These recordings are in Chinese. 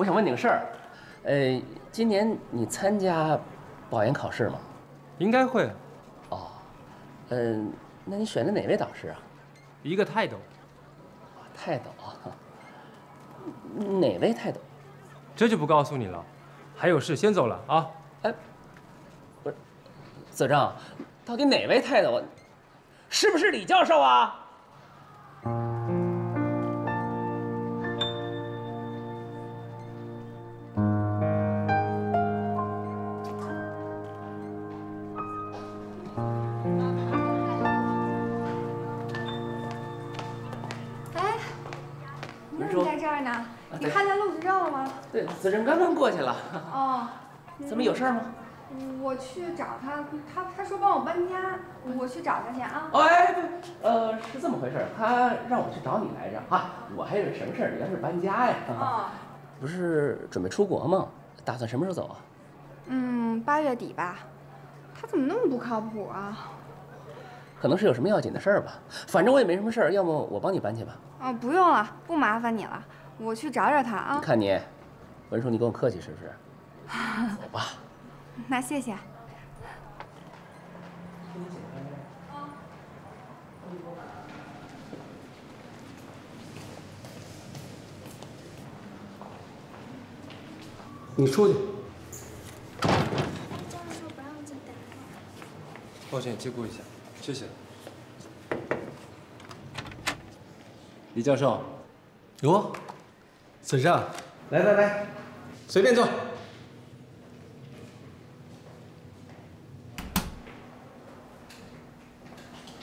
我想问你个事儿，呃，今年你参加保研考试吗？应该会。哦，嗯，那你选的哪位导师啊？一个泰斗。泰斗啊？哪位泰斗？这就不告诉你了。还有事，先走了啊。哎，不是，子正，到底哪位泰斗？是不是李教授啊？对，子正刚刚过去了。哦，怎么有事吗？我去找他，他他说帮我搬家，我去找他去啊。哦，哎，不，呃，是这么回事，他让我去找你来着啊。我还以为什么事儿，原来是搬家呀。哦，不是准备出国吗？打算什么时候走啊？嗯，八月底吧。他怎么那么不靠谱啊？可能是有什么要紧的事儿吧。反正我也没什么事儿，要么我帮你搬去吧。哦，不用了，不麻烦你了，我去找找他啊。你看你。文叔，你跟我客气是不是？走吧。那谢谢。你出去。抱歉，借过一下，谢谢。李教授，哟，子正，来来来。随便坐，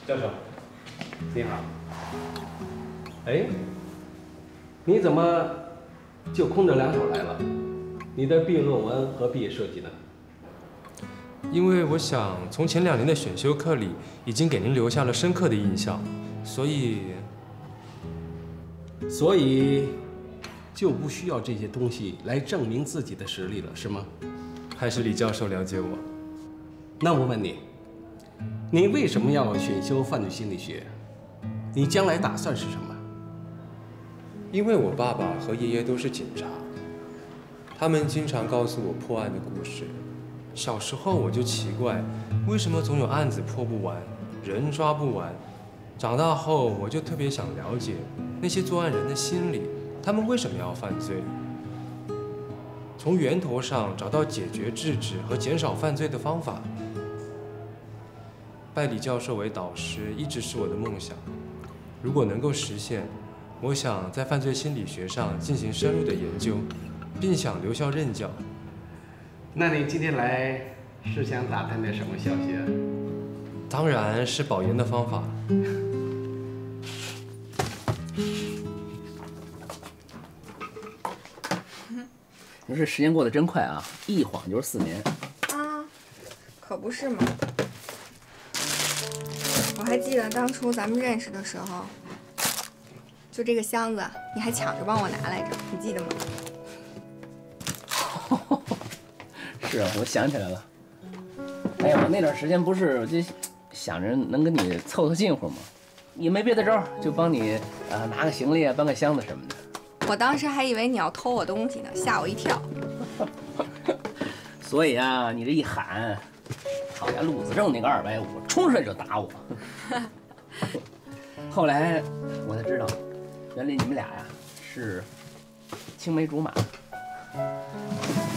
教授，你好。哎，你怎么就空着两手来了？你的毕业论文和毕业设计呢？因为我想，从前两年的选修课里已经给您留下了深刻的印象，所以，所以。就不需要这些东西来证明自己的实力了，是吗？还是李教授了解我？那我问你，你为什么要选修犯罪心理学？你将来打算是什么？因为我爸爸和爷爷都是警察，他们经常告诉我破案的故事。小时候我就奇怪，为什么总有案子破不完，人抓不完。长大后我就特别想了解那些作案人的心理。他们为什么要犯罪？从源头上找到解决、制止和减少犯罪的方法。拜李教授为导师一直是我的梦想。如果能够实现，我想在犯罪心理学上进行深入的研究，并想留校任教。那你今天来是想打探点什么消息啊？当然是保研的方法。你说这时间过得真快啊，一晃就是四年。啊，可不是嘛。我还记得当初咱们认识的时候，就这个箱子，你还抢着帮我拿来着，你记得吗？是啊，我想起来了。哎呀，我那段时间不是就想着能跟你凑凑近乎吗？也没别的招，就帮你啊拿个行李啊，搬个箱子什么的。我当时还以为你要偷我东西呢，吓我一跳。所以啊，你这一喊，好家伙，陆子正那个二百五冲上来就打我。后来我才知道，原来你们俩呀是青梅竹马。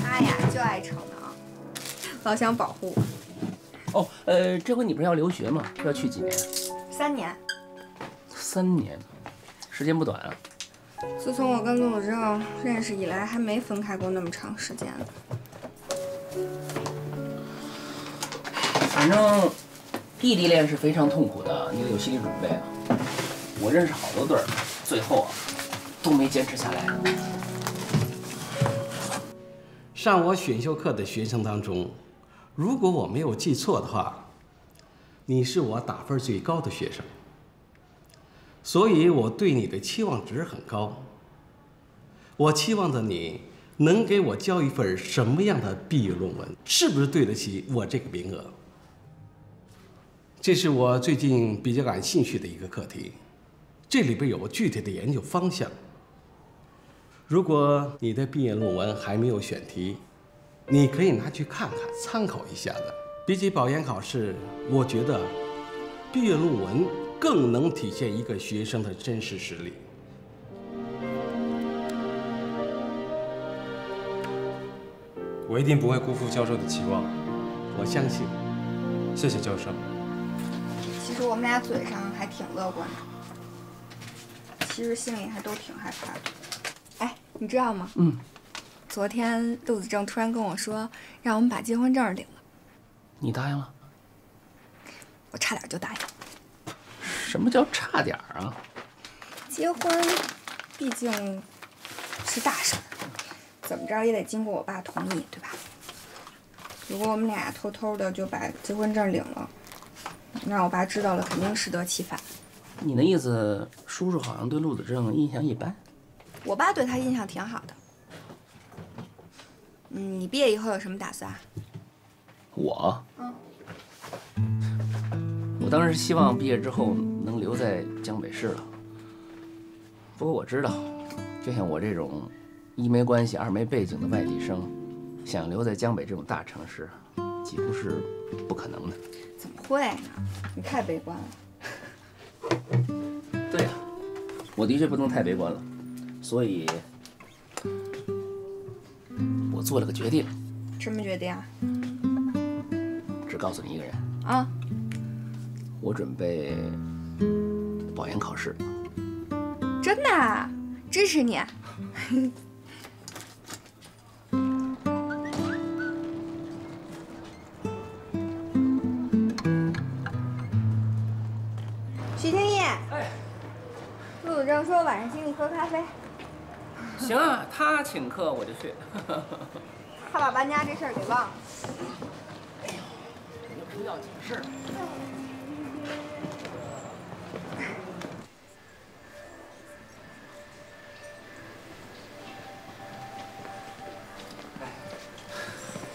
他呀就爱逞能，老想保护我。哦，呃，这回你不是要留学吗？要去几年？三年。三年，时间不短啊。自从我跟陆子正认识以来，还没分开过那么长时间呢。反正异地恋是非常痛苦的，你得有心理准备啊。我认识好多对儿，最后啊都没坚持下来。上我选修课的学生当中，如果我没有记错的话，你是我打分最高的学生。所以我对你的期望值很高。我期望着你能给我交一份什么样的毕业论文，是不是对得起我这个名额？这是我最近比较感兴趣的一个课题，这里边有个具体的研究方向。如果你的毕业论文还没有选题，你可以拿去看看，参考一下的。比起保研考试，我觉得毕业论文更能体现一个学生的真实实力。我一定不会辜负教授的期望，我相信。谢谢教授。其实我们俩嘴上还挺乐观的，其实心里还都挺害怕的。哎，你知道吗？嗯。昨天陆子正突然跟我说，让我们把结婚证领了。你答应了？我差点就答应。什么叫差点儿啊？结婚毕竟是大事儿，怎么着也得经过我爸同意，对吧？如果我们俩偷偷的就把结婚证领了，让我爸知道了，肯定适得其反。你的意思，叔叔好像对陆子正印象一般？我爸对他印象挺好的。嗯，你毕业以后有什么打算？我，嗯，我当然是希望毕业之后能留在江北市了。不过我知道，就像我这种一没关系二没背景的外地生，想留在江北这种大城市，几乎是不可能的。怎么会呢？你太悲观了。对呀，我的确不能太悲观了，所以，我做了个决定。什么决定啊？只告诉你一个人啊！我准备保研考试。真的？支持你。徐天意，哎，陆子正说晚上请你喝咖啡。行啊，他请客我就去。他把搬家这事儿给忘了。不要紧事。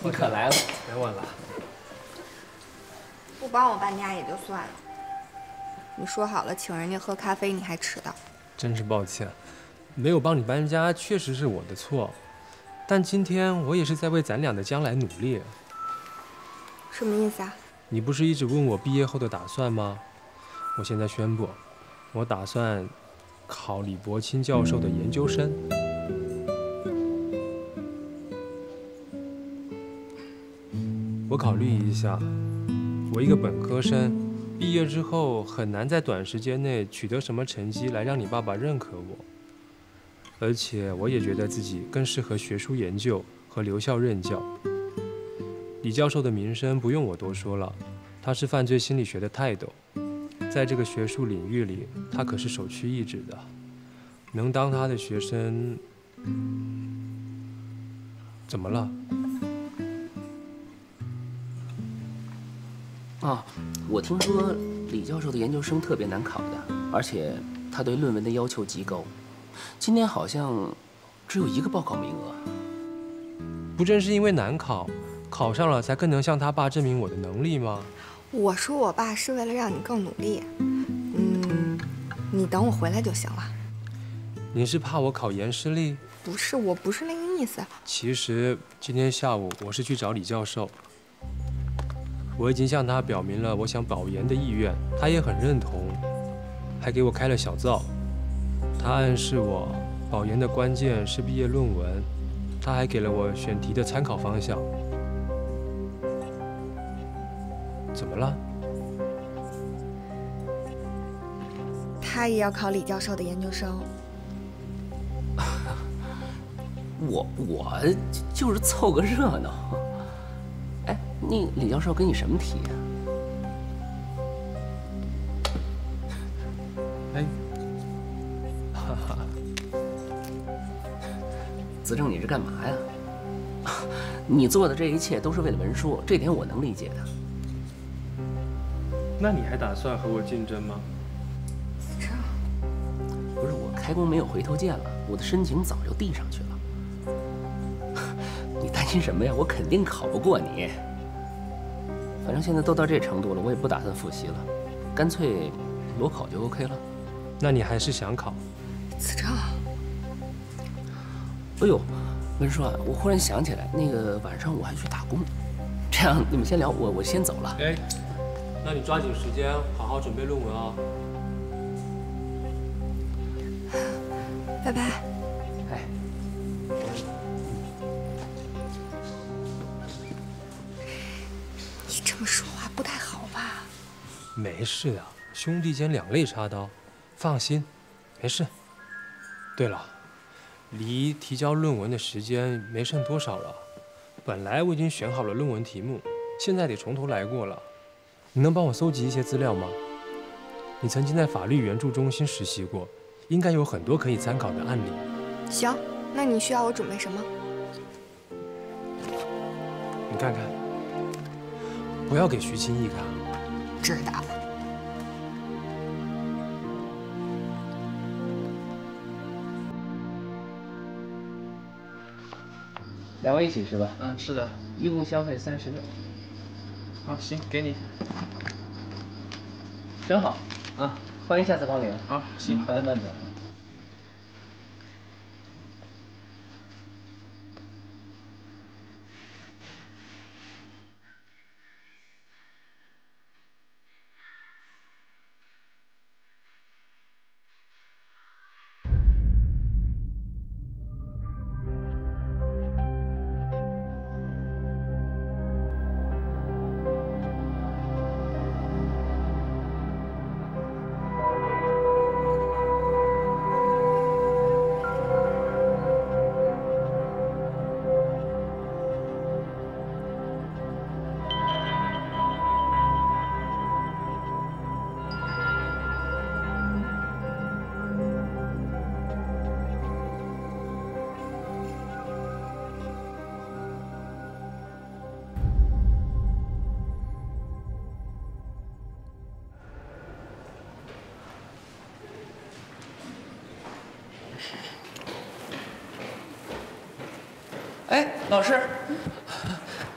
你可来了，别问了。不帮我搬家也就算了，你说好了请人家喝咖啡，你还迟到。真是抱歉，没有帮你搬家确实是我的错，但今天我也是在为咱俩的将来努力。什么意思啊？你不是一直问我毕业后的打算吗？我现在宣布，我打算考李伯清教授的研究生。考虑一下，我一个本科生，毕业之后很难在短时间内取得什么成绩来让你爸爸认可我。而且我也觉得自己更适合学术研究和留校任教。李教授的名声不用我多说了，他是犯罪心理学的泰斗，在这个学术领域里，他可是首屈一指的。能当他的学生，怎么了？啊，我听说李教授的研究生特别难考的，而且他对论文的要求极高。今年好像只有一个报考名额。不正是因为难考？考上了才更能向他爸证明我的能力吗？我说我爸是为了让你更努力。嗯，你等我回来就行了。你是怕我考研失利？不是，我不是那个意思。其实今天下午我是去找李教授，我已经向他表明了我想保研的意愿，他也很认同，还给我开了小灶。他暗示我保研的关键是毕业论文，他还给了我选题的参考方向。怎么了？他也要考李教授的研究生。我我就是凑个热闹。哎，那李教授给你什么题呀？哎，哈哈，子正，你是干嘛呀？你做的这一切都是为了文书，这点我能理解的。那你还打算和我竞争吗？子正，不是我开弓没有回头箭了，我的申请早就递上去了。你担心什么呀？我肯定考不过你。反正现在都到这程度了，我也不打算复习了，干脆裸考就 OK 了。那你还是想考？子正，哎呦，文叔啊，我忽然想起来，那个晚上我还去打工，这样你们先聊，我我先走了。哎，那你抓紧时间，好好准备论文啊。拜拜。没事的，兄弟间两肋插刀，放心，没事。对了，离提交论文的时间没剩多少了。本来我已经选好了论文题目，现在得从头来过了。你能帮我搜集一些资料吗？你曾经在法律援助中心实习过，应该有很多可以参考的案例。行，那你需要我准备什么？你看看，不要给徐清义看。知道了。两位一起是吧？嗯，是的。一共消费三十六。好，行，给你。真好，啊，欢迎下次光临。好，行，慢慢走。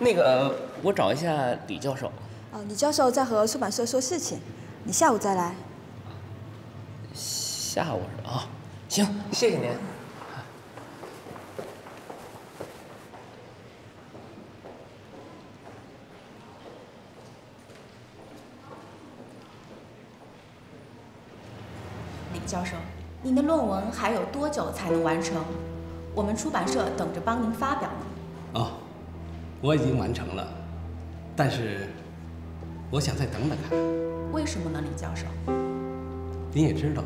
那个我找一下李教授。哦，李教授在和出版社说事情，你下午再来。下午是啊，行，谢谢您。李教授，您的论文还有多久才能完成？我们出版社等着帮您发表呢。哦，我已经完成了，但是我想再等等看。为什么呢，李教授？您也知道，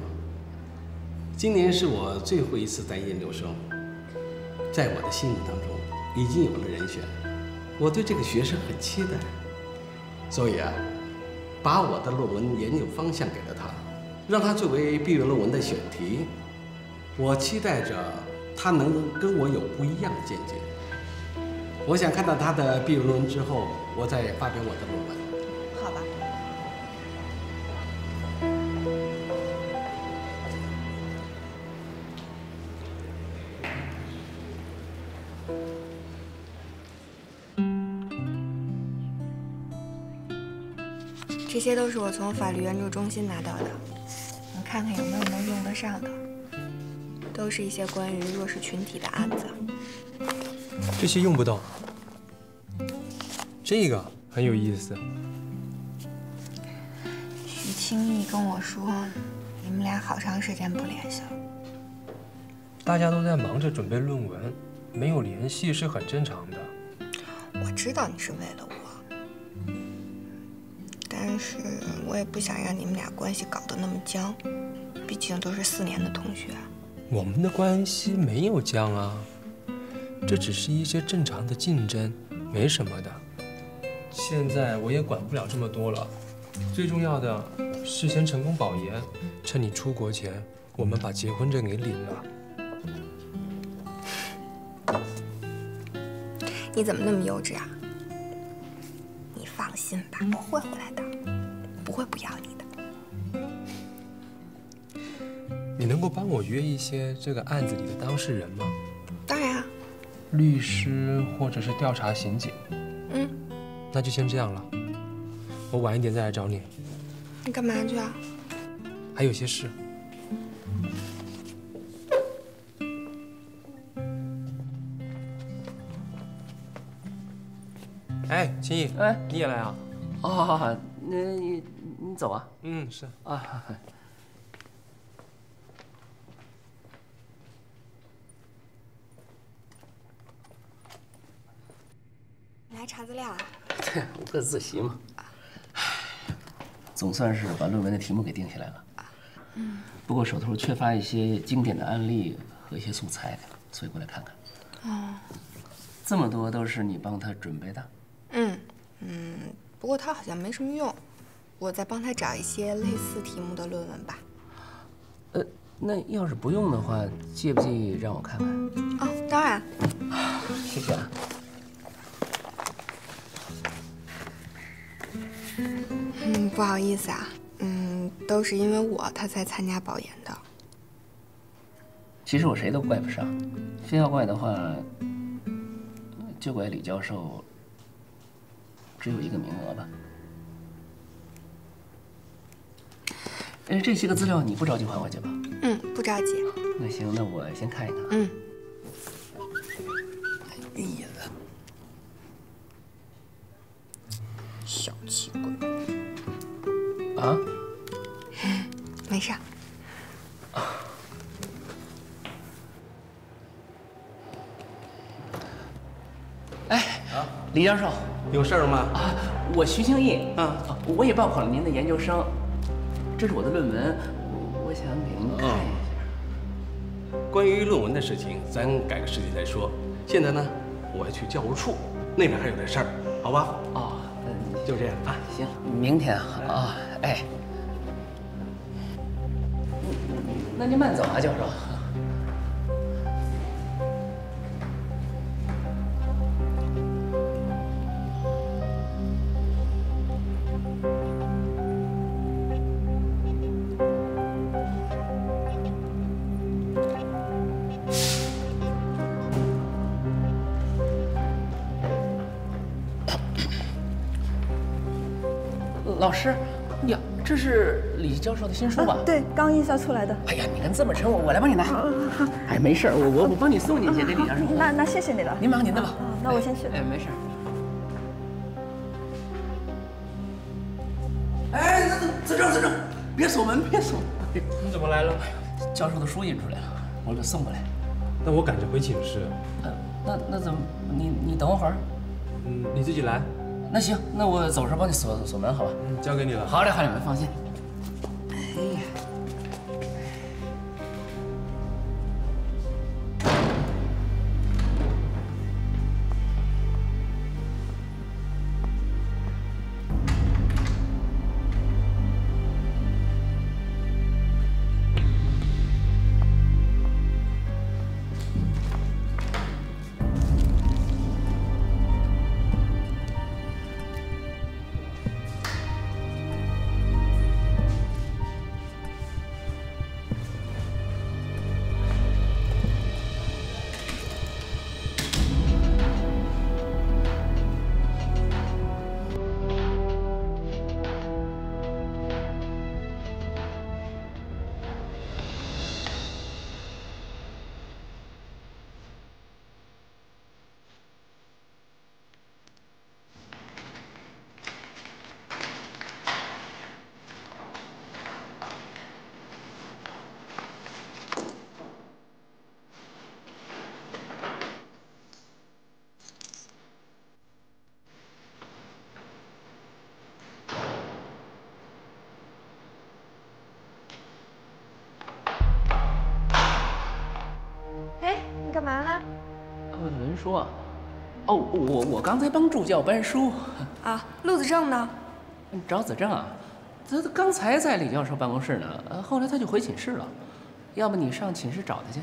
今年是我最后一次当研究生，在我的心目当中已经有了人选，我对这个学生很期待，所以啊，把我的论文研究方向给了他，让他作为毕业论文的选题。我期待着他能跟我有不一样的见解。我想看到他的毕业论文之后，我再发表我的论文。好吧。这些都是我从法律援助中心拿到的，你看看有没有能用得上的。都是一些关于弱势群体的案子。这些用不到，这个很有意思。徐清义跟我说，你们俩好长时间不联系了。大家都在忙着准备论文，没有联系是很正常的。我知道你是为了我，但是我也不想让你们俩关系搞得那么僵，毕竟都是四年的同学。我们的关系没有僵啊，这只是一些正常的竞争，没什么的。现在我也管不了这么多了，最重要的是先成功保研，趁你出国前，我们把结婚证给领了。你怎么那么幼稚啊？你放心吧，我会回来的，不会不要你的。你能够帮我约一些这个案子里的当事人吗？律师或者是调查刑警。嗯，那就先这样了，我晚一点再来找你。你干嘛去啊？还有些事。哎，秦毅，哎，你也来啊？哦，那你你走啊？嗯，是啊。来查资料啊？对，五个自习嘛。总算是把论文的题目给定下来了。嗯。不过手头缺乏一些经典的案例和一些素材，所以过来看看。哦。这么多都是你帮他准备的？嗯嗯，不过他好像没什么用，我再帮他找一些类似题目的论文吧。呃，那要是不用的话，介不介意让我看看？哦，当然。谢谢啊。嗯，不好意思啊，嗯，都是因为我他才参加保研的。其实我谁都怪不上，非要怪的话，就怪李教授只有一个名额吧。哎，这些个资料你不着急还我去吧？嗯，不着急。那行，那我先看一看。嗯。哎呀，小气鬼。啊？没事。哎，李教授，有事儿吗？啊，我徐庆义，啊，我也报考了您的研究生，这是我的论文，我想给您看一下。关于论文的事情，咱改个时间再说。现在呢，我要去教务处，那边还有点事儿，好吧？哦，嗯，就这样啊。行，明天啊，啊，哎，那您慢走啊，教授。这是李教授的新书吧？对，刚印刷出来的。哎呀，你看这么沉，我我来帮你拿。哎，没事，我我我帮你送进去给李教授。那那谢谢你了。您忙您的吧。那我先去。哎，没事。哎，那子正子正，别锁门，别锁。你怎么来了？教授的书印出来了，我给送过来。那我赶着回寝室。呃，那那怎么？你你等会儿。嗯，你自己来。那行，那我走时候帮你锁锁门，好吧？嗯，交给你了。好嘞，好嘞，放心。文书啊？哦，我我刚才帮助教搬书。啊，陆子正呢？找子正啊？他他刚才在李教授办公室呢，呃，后来他就回寝室了。要不你上寝室找他去？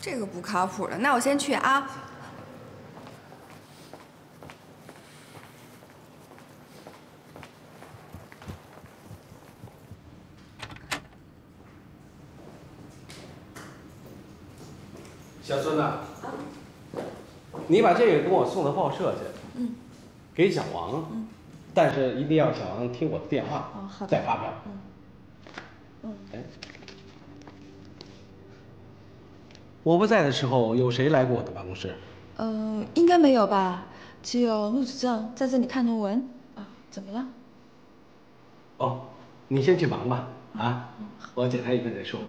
这个不靠谱的，那我先去啊。小孙呐，你把这个给我送到报社去，嗯，给小王，嗯，但是一定要小王听我的电话，哦，好的，再发表，嗯，嗯，哎，我不在的时候，有谁来过我的办公室？嗯，应该没有吧？只有陆子正在这里看论文。啊，怎么了？哦，你先去忙吧。啊，我检查一份再说。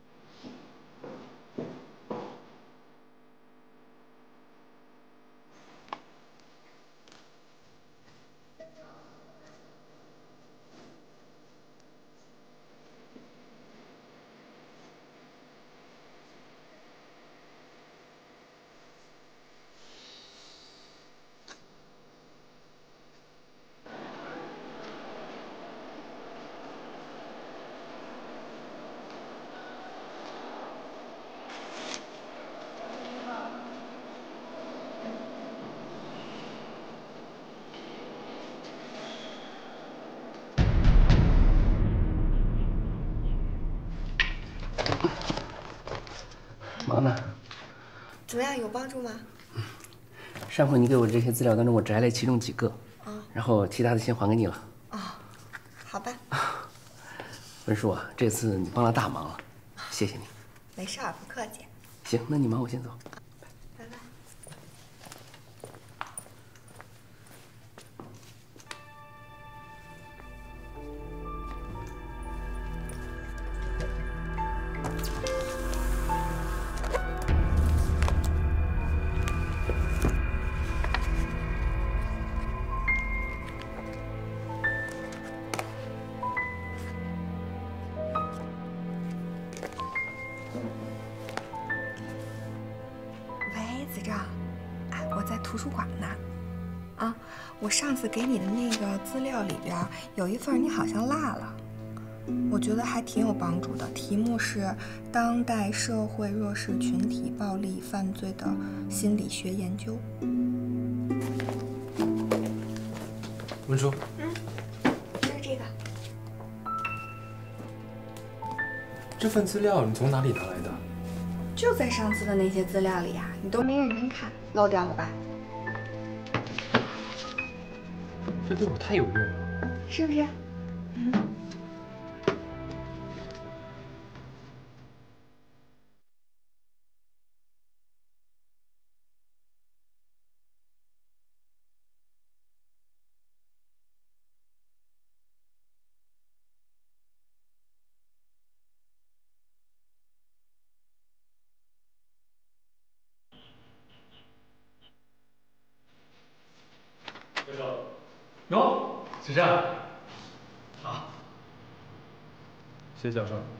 帮助吗？上回你给我这些资料当中，我摘了其中几个，啊然后其他的先还给你了。好吧，文叔啊，这次你帮了大忙了，谢谢你。没事儿，不客气。行，那你忙，我先走。边有一份你好像落了，我觉得还挺有帮助的。题目是《当代社会弱势群体暴力犯罪的心理学研究》。文叔，就是这个。这份资料你从哪里拿来的？就在上次的那些资料里啊、你都没认真看，漏掉了吧？这对我太有用了。是不是？教授。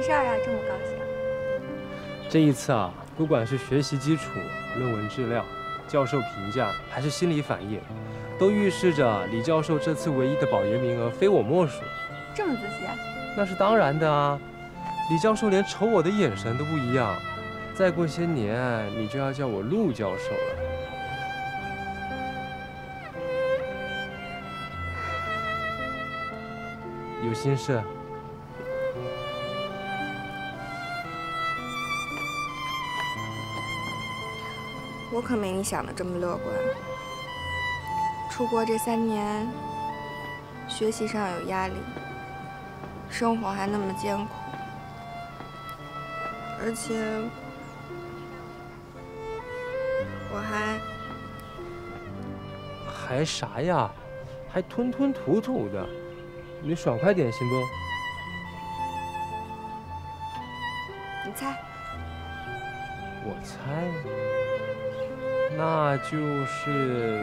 么事儿啊？这么高兴？这一次啊，不管是学习基础、论文质量、教授评价，还是心理反应，都预示着李教授这次唯一的保研名额非我莫属。这么仔细？那是当然的啊，李教授连瞅我的眼神都不一样。再过些年，你就要叫我陆教授了。有心事？我可没你想的这么乐观。出国这三年，学习上有压力，生活还那么艰苦，而且我还还啥呀？还吞吞吐吐的，你爽快点行不？你猜，我猜，那就是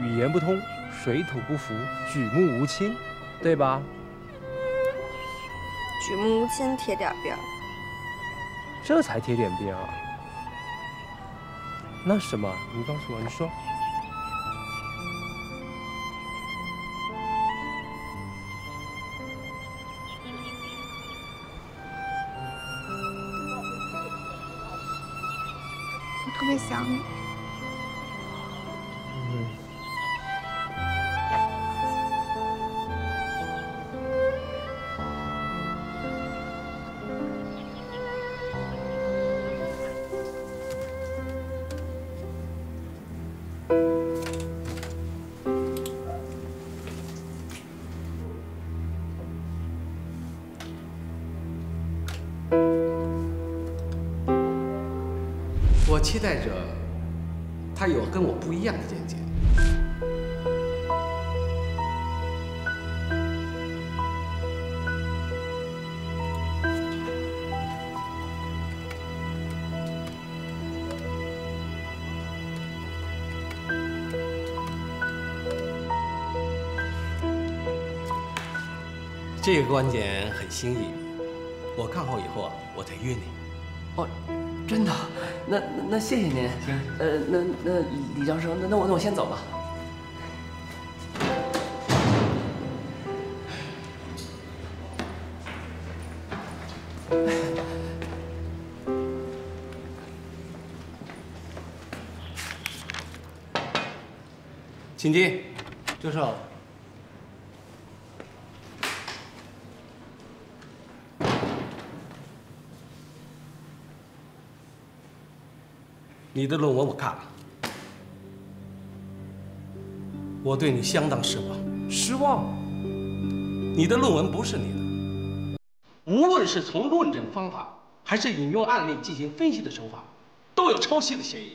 语言不通，水土不服，举目无亲，对吧？举目无亲，贴点边儿。这才贴点边啊！那什么？你告诉我，你说。我我期待着他有跟我不一样的见解。这个观点很新颖，我看好以后啊，我再约你。哦，真的？那那那谢谢您。行。呃，那那李教授，那那我那我先走了。请进。教授，你的论文我看了，我对你相当失望。失望？你的论文不是你的，无论是从论证方法，还是引用案例进行分析的手法，都有抄袭的嫌疑。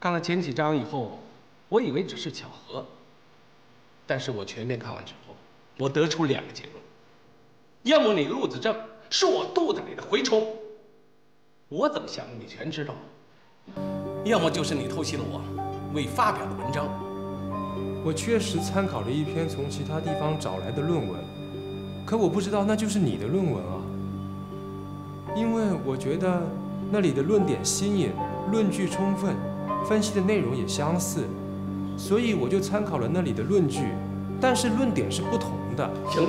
看了前几章以后，我以为只是巧合，但是我全面看完之后，我得出两个结论：要么你路子正，是我肚子里的蛔虫，我怎么想的你全知道；要么就是你偷袭了我未发表的文章。我确实参考了一篇从其他地方找来的论文，可我不知道那就是你的论文啊。因为我觉得那里的论点新颖，论据充分，分析的内容也相似，所以我就参考了那里的论据，但是论点是不同的。行？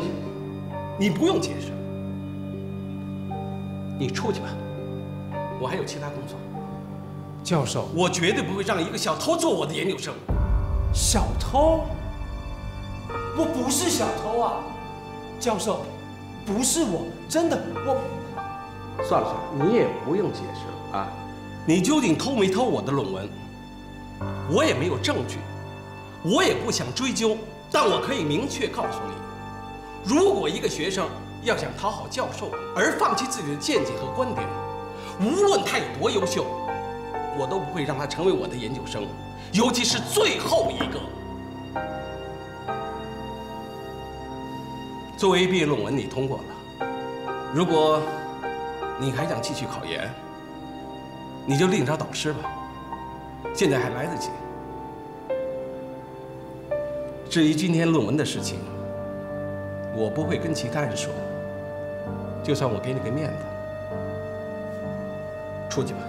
你不用解释，你出去吧，我还有其他工作。教授，我绝对不会让一个小偷做我的研究生。小偷？我不是小偷啊，教授，不是我，真的我。算了算了，你也不用解释了啊！你究竟偷没偷我的论文？我也没有证据，我也不想追究，但我可以明确告诉你：如果一个学生要想讨好教授而放弃自己的见解和观点，无论他有多优秀，我都不会让他成为我的研究生。尤其是最后一个。作为毕业论文，你通过了。如果你还想继续考研，你就另找导师吧。现在还来得及。至于今天论文的事情，我不会跟其他人说。就算我给你个面子，出去吧。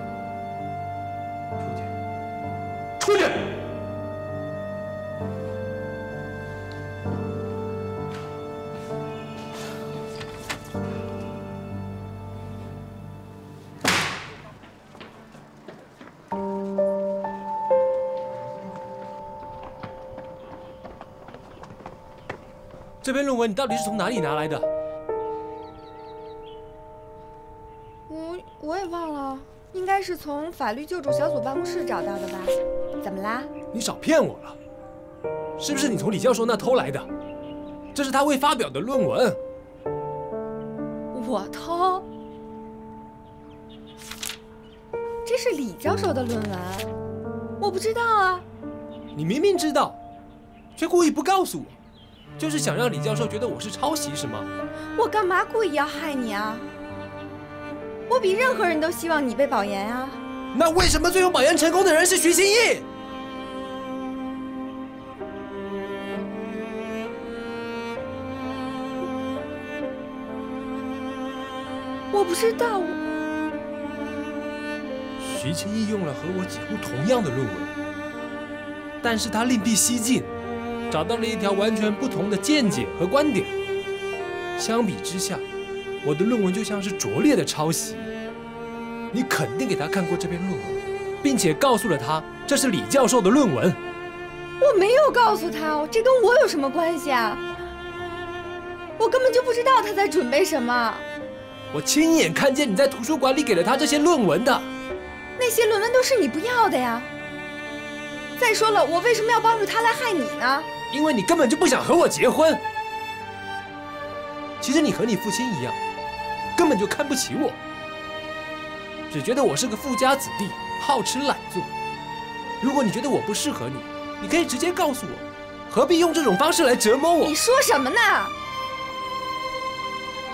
篇论文你到底是从哪里拿来的？我我也忘了。应该是从法律救助小组办公室找到的吧？怎么啦？你少骗我了，是不是你从李教授那偷来的？这是他未发表的论文。我偷？这是李教授的论文，我不知道啊。你明明知道，却故意不告诉我，就是想让李教授觉得我是抄袭是吗？我干嘛故意要害你啊？我比任何人都希望你被保研啊。那为什么最后保研成功的人是徐新义？我不知道。徐清义用了和我几乎同样的论文，但是他另辟蹊径，找到了一条完全不同的见解和观点。相比之下，我的论文就像是拙劣的抄袭。你肯定给他看过这篇论文，并且告诉了他这是李教授的论文。我没有告诉他，这跟我有什么关系啊？我根本就不知道他在准备什么。我亲眼看见你在图书馆里给了他这些论文的，那些论文都是你不要的呀。再说了，我为什么要帮助他来害你呢？因为你根本就不想和我结婚。其实你和你父亲一样，根本就看不起我，只觉得我是个富家子弟，好吃懒做。如果你觉得我不适合你，你可以直接告诉我，何必用这种方式来折磨我？你说什么呢？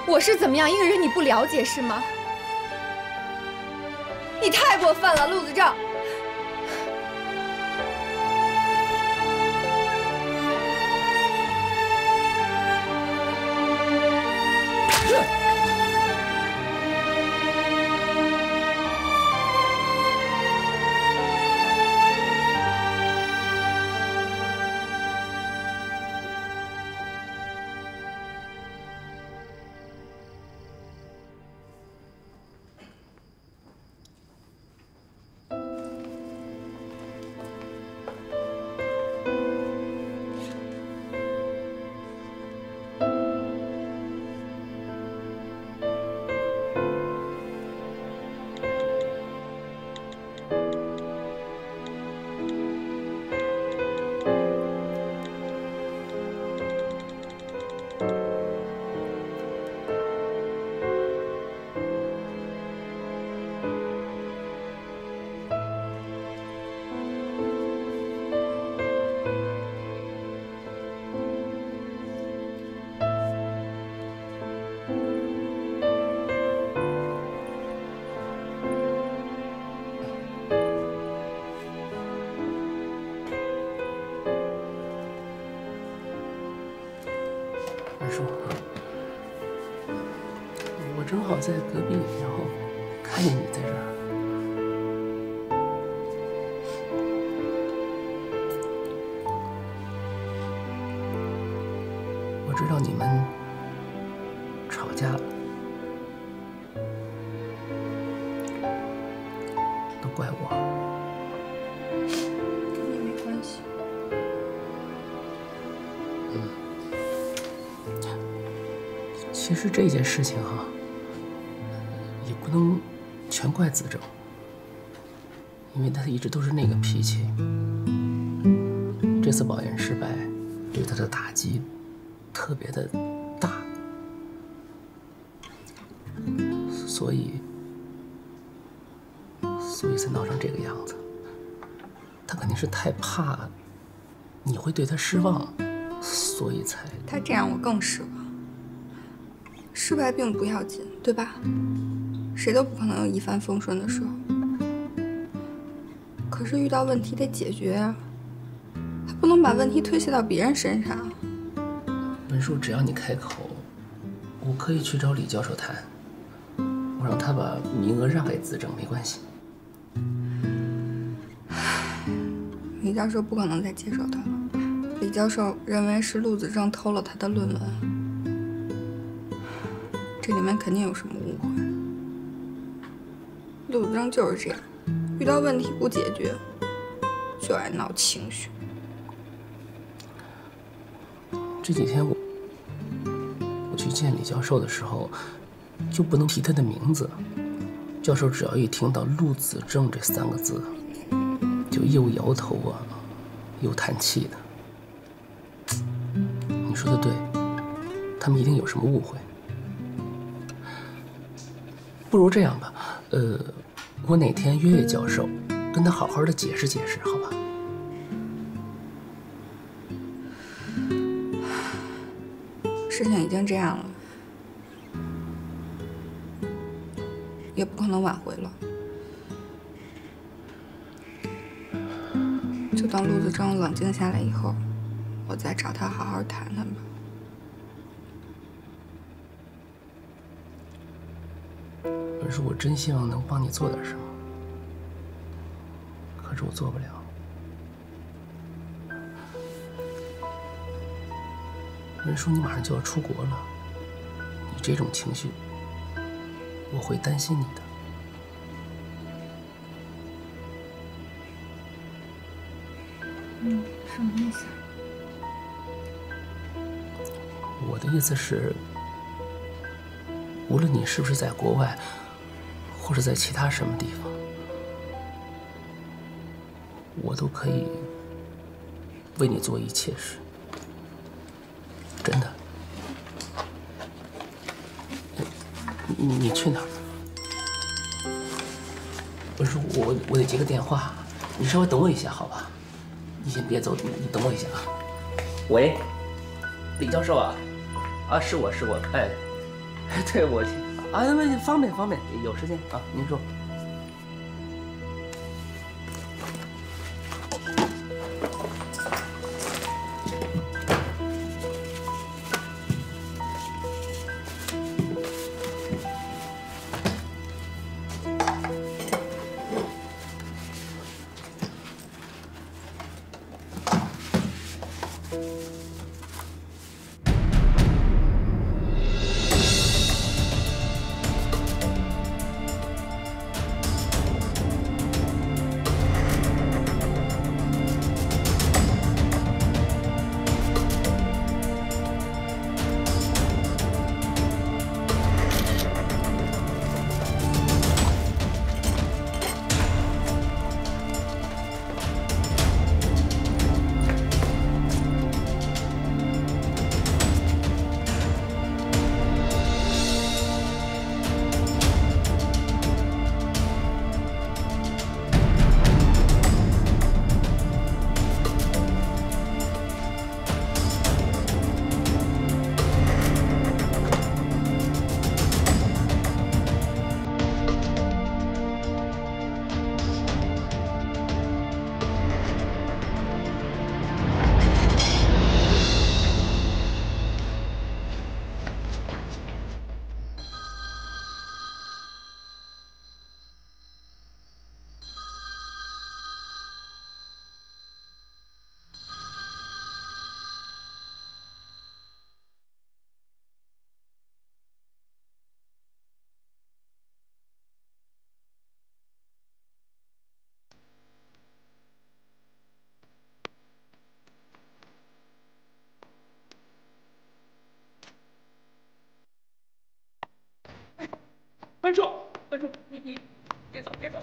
我是怎么样一个人，你不了解是吗？你太过分了，陆子正。在隔壁，然后看见你在这儿。我知道你们吵架了，都怪我。跟你没关系。其实这件事情哈、也子正，因为他一直都是那个脾气。这次保研失败，对他的打击特别的大，所以，所以才闹成这个样子。他肯定是太怕你会对他失望，所以才他这样我更失望。失败并不要紧，对吧？谁都不可能有一帆风顺的时候。可是遇到问题得解决啊，还不能把问题推卸到别人身上。文叔，只要你开口，我可以去找李教授谈，我让他把名额让给子正，没关系。李教授不可能再接受他了。李教授认为是陆子正偷了他的论文，这里面肯定有什么陆子正就是这样，遇到问题不解决，就爱闹情绪。这几天我我去见李教授的时候，就不能提他的名字，教授只要一听到陆子正这三个字，就又摇头啊，又叹气的。你说的对，他们一定有什么误会。不如这样吧，呃，我哪天约约教授，跟他好好的解释解释，好吧？事情已经这样了，也不可能挽回了，就等陆子正冷静下来以后，我再找他好好谈谈吧。文叔，我真希望能帮你做点什么，可是我做不了。文叔，你马上就要出国了，你这种情绪，我会担心你的。嗯，什么意思？我的意思是，无论你是不是在国外，或者在其他什么地方，我都可以为你做一切事。真的。你你去哪儿？我说我我得接个电话，你稍微等我一下，好吧？你先别走，你等我一下啊。喂，李教授啊，啊是我是我，哎，对我啊那方便方便，有时间啊，您说。文叔，文叔，你你别走别走。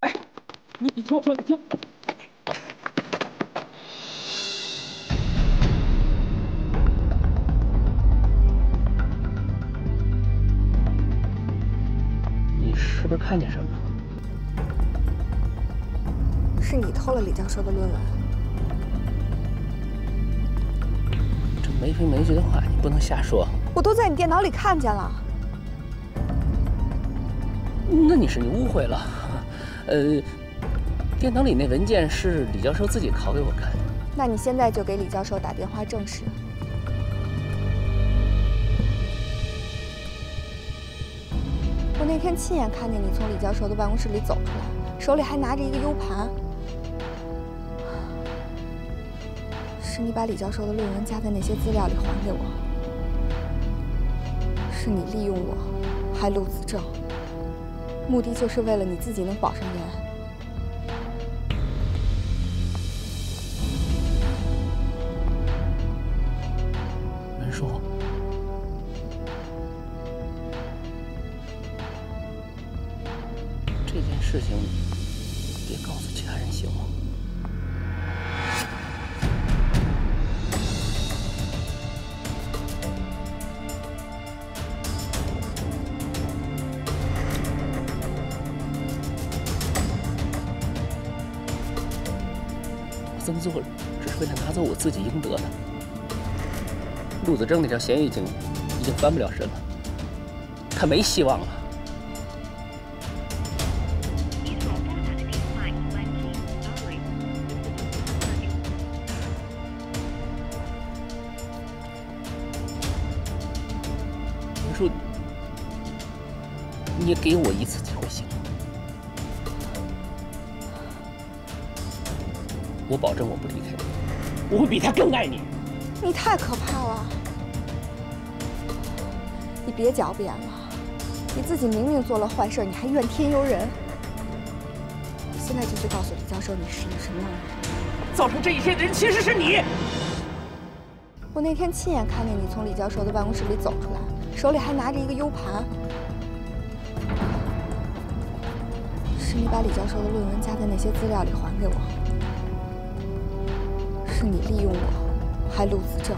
哎，你你听我说，你听。看见什么？是你偷了李教授的论文？这没凭没据的话，你不能瞎说。我都在你电脑里看见了。那你是你误会了，呃，电脑里那文件是李教授自己拷给我看的。那你现在就给李教授打电话证实。天亲眼看见你从李教授的办公室里走出来，手里还拿着一个 U 盘。是你把李教授的论文夹在那些资料里还给我，是你利用我，害陆子正，目的就是为了你自己能保上研。子正那条咸鱼已经已经翻不了身了，他没希望了。我说，你也给我一次机会行吗？我保证我不离开你，我会比他更爱你。你太可怕了！你别狡辩了，你自己明明做了坏事，你还怨天尤人。现在就去告诉李教授，你是一个什么样的人。造成这一切的人其实是你。我那天亲眼看见你从李教授的办公室里走出来，手里还拿着一个 U 盘。是你把李教授的论文夹在那些资料里还给我。是你利用我，害陆子正，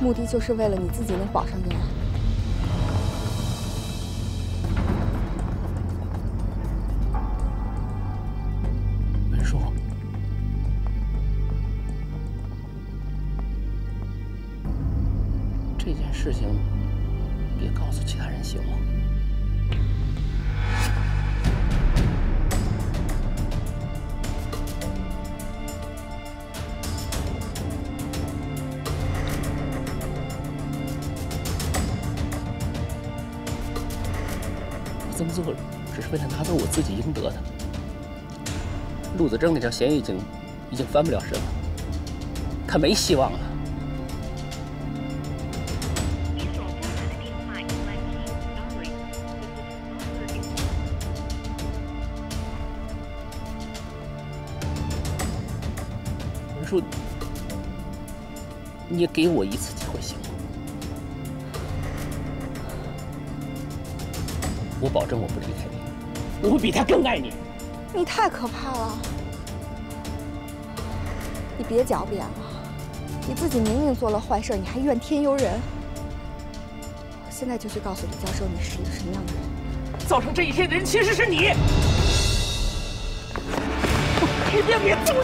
目的就是为了你自己能保上颜。文陆子峥那条咸鱼已经已经翻不了身了，他没希望了。文叔，你给我一次机会行吗？我保证我不离开你，我会比他更爱你。你太可怕了！你别狡辩了，你自己明明做了坏事，你还怨天尤人。我现在就去告诉李教授，你是一个什么样的人。造成这一切的人其实是你。我你别别走！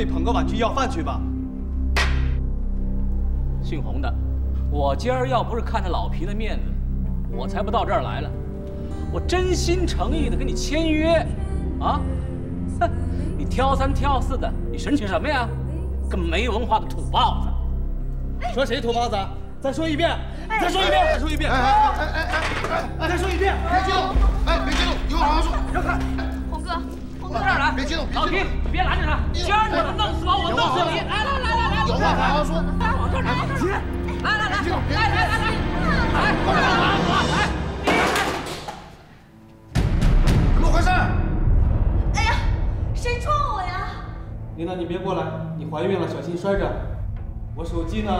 干脆捧个碗去要饭去吧。姓洪的，我今儿要不是看着老皮的面子，我才不到这儿来了。我真心诚意的跟你签约，啊，哼，你挑三挑四的，你神气什么呀？个没文化的土包子！说谁土包子？再说一遍，再说一遍，再说一遍！哎哎哎哎哎！再说一遍！别激动，哎，别激动，有话好好说。让开！洪哥，洪哥，到这儿来！别激动，老皮，你别拦着他！今儿我弄死我，我弄死你！来来来来来，有话好好说。来，往这儿来，往这儿来！来来来，来来来来，来，过来，来来来！怎么回事？哎呀，谁撞我呀？琳娜，你别过来，你怀孕了，小心摔着。我手机呢？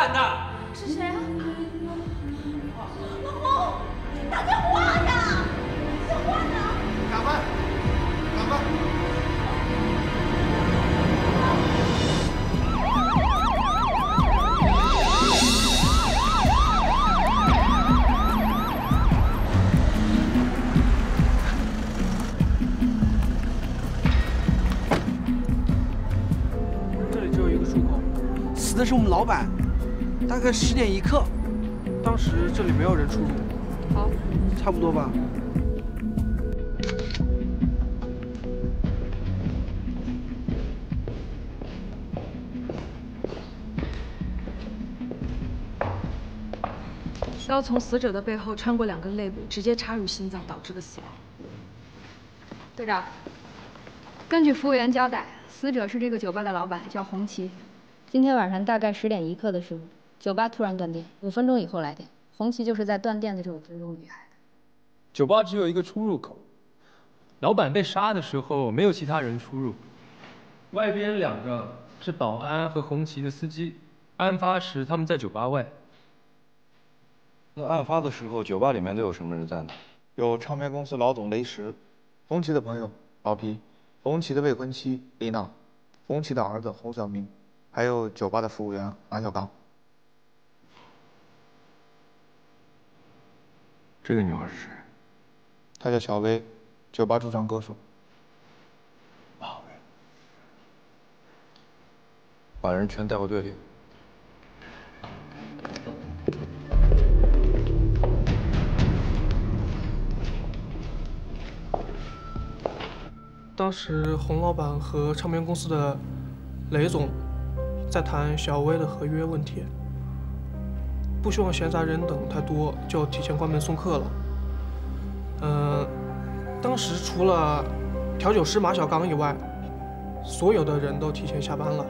干的。是谁啊？老公，打电话呀！电话呢？赶快，赶快！这里只有一个出口，死的是我们老板，大概十点一刻，当时这里没有人出入。好，差不多吧。刀从死者的背后穿过两根肋骨，直接插入心脏，导致的死亡。队长，根据服务员交代，死者是这个酒吧的老板，叫红旗。今天晚上大概十点一刻的时候，酒吧突然断电，五分钟以后来电。红旗就是在断电的这五分钟里来的。酒吧只有一个出入口，老板被杀的时候没有其他人出入，外边两个是保安和红旗的司机，案发时他们在酒吧外。那案发的时候，酒吧里面都有什么人在呢？有唱片公司老总雷石，红旗的朋友老皮，红旗的未婚妻丽娜，红旗的儿子洪小明，还有酒吧的服务员马小刚。这个女孩是谁？她叫小薇，酒吧驻唱歌手。把人全带回队里。当时洪老板和唱片公司的雷总在谈小薇的合约问题，不希望闲杂人等太多，就提前关门送客了。嗯，当时除了调酒师马小刚以外，所有的人都提前下班了。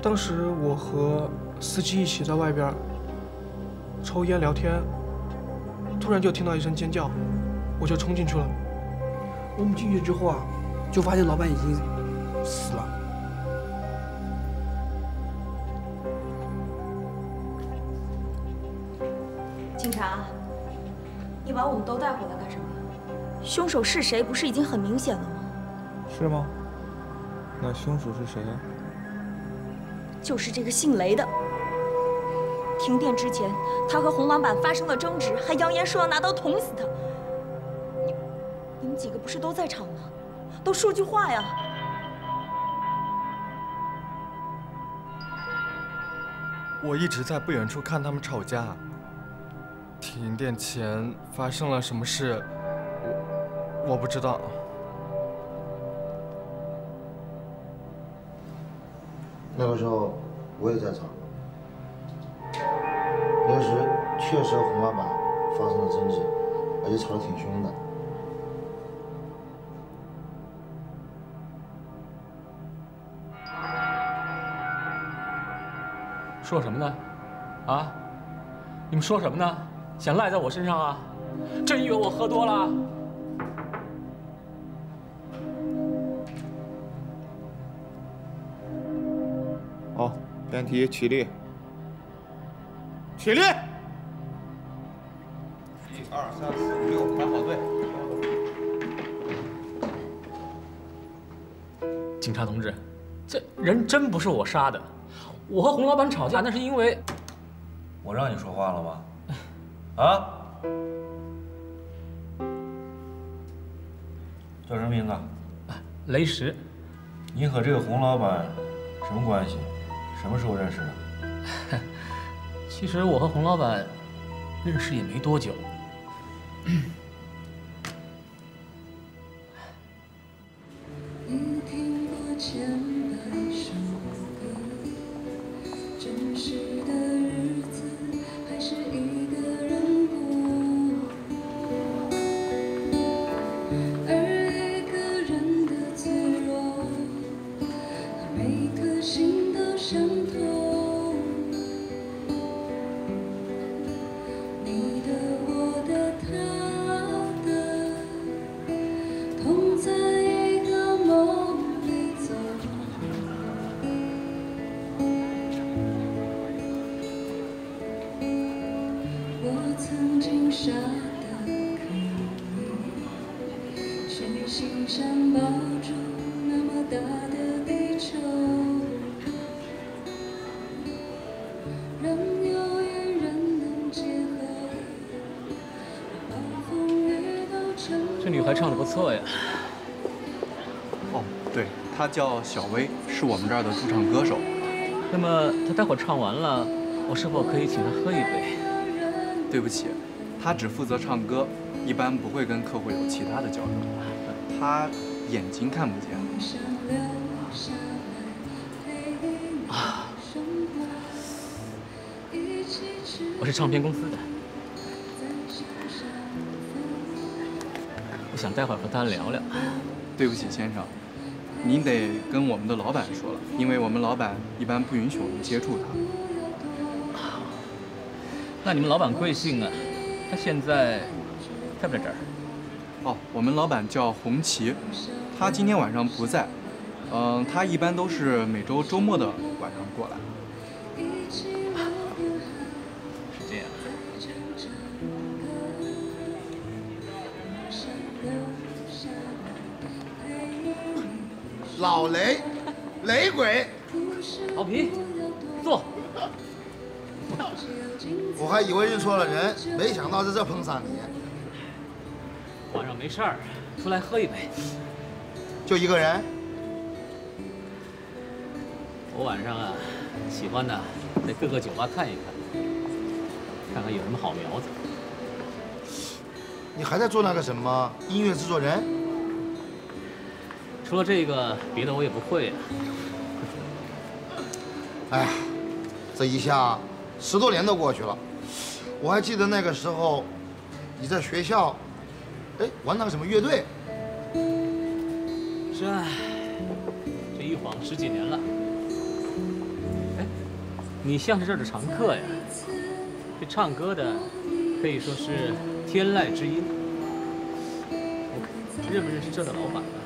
当时我和司机一起在外边抽烟聊天，突然就听到一声尖叫，我就冲进去了。我们进去之后啊，就发现老板已经死了。凶手是谁，不是已经很明显了吗？是吗？那凶手是谁呀？就是这个姓雷的。停电之前，他和洪老板发生了争执，还扬言说要拿刀捅死他。你你们几个不是都在场吗？都说句话呀！我一直在不远处看他们吵架。停电前发生了什么事，我我不知道。那个时候我也在场，那时确实和洪老板发生了争执，而且吵得挺凶的。说什么呢？啊？你们说什么呢？想赖在我身上啊？真以为我喝多了？好，辩题起立。起立！一二三四五六，排好队。警察同志，这人真不是我杀的。我和洪老板吵架，那是因为……我让你说话了吗？啊？叫什么名字？雷石。你和这个洪老板什么关系？什么时候认识的？其实我和洪老板认识也没多久。小薇，是我们这儿的驻唱歌手。那么她待会儿唱完了，我是否可以请她喝一杯？对不起，她只负责唱歌，一般不会跟客户有其他的交流。她眼睛看不见。啊，我是唱片公司的，我想待会儿和她聊聊。对不起，先生，您得跟我们的老板说了，因为我们老板一般不允许我们接触他。那你们老板贵姓啊？他现在在不在这儿？哦，我们老板叫红旗，他今天晚上不在。嗯、他一般都是每周周末的晚上过来。鬼，老皮，坐。我还以为认错了人，没想到在这碰上你。晚上没事儿，出来喝一杯。就一个人？我晚上啊，喜欢呢，在各个酒吧看一看，看看有什么好苗子。你还在做那个什么音乐制作人？除了这个，别的我也不会啊。哎，这一下十多年都过去了，我还记得那个时候，你在学校，哎，玩那个什么乐队。是啊，这一晃十几年了。哎你像是这儿的常客呀。这唱歌的可以说是天籁之音。认不认识这儿的老板啊？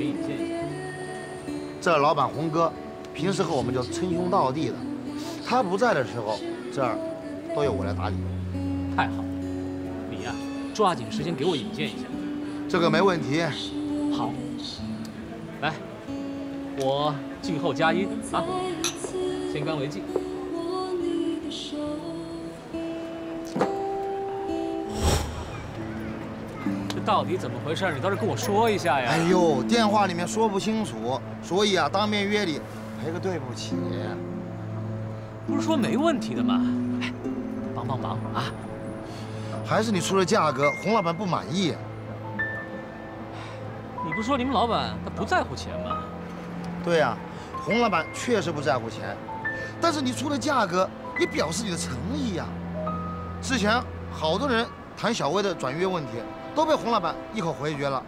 给引荐一下。这老板洪哥，平时和我们就称兄道弟的。他不在的时候，这儿都由我来打理。太好了，你呀、抓紧时间给我引荐一下。这个没问题。好，来，我静候佳音啊，先干为敬。到底怎么回事？你倒是跟我说一下呀！哎呦，电话里面说不清楚，所以啊，当面约你赔个对不起。不是说没问题的吗？哎，帮帮忙啊！还是你出的价格，洪老板不满意。你不是说你们老板他不在乎钱吗？对呀、洪老板确实不在乎钱，但是你出的价格也表示你的诚意呀、之前好多人谈小薇的转约问题，都被洪老板一口回绝了，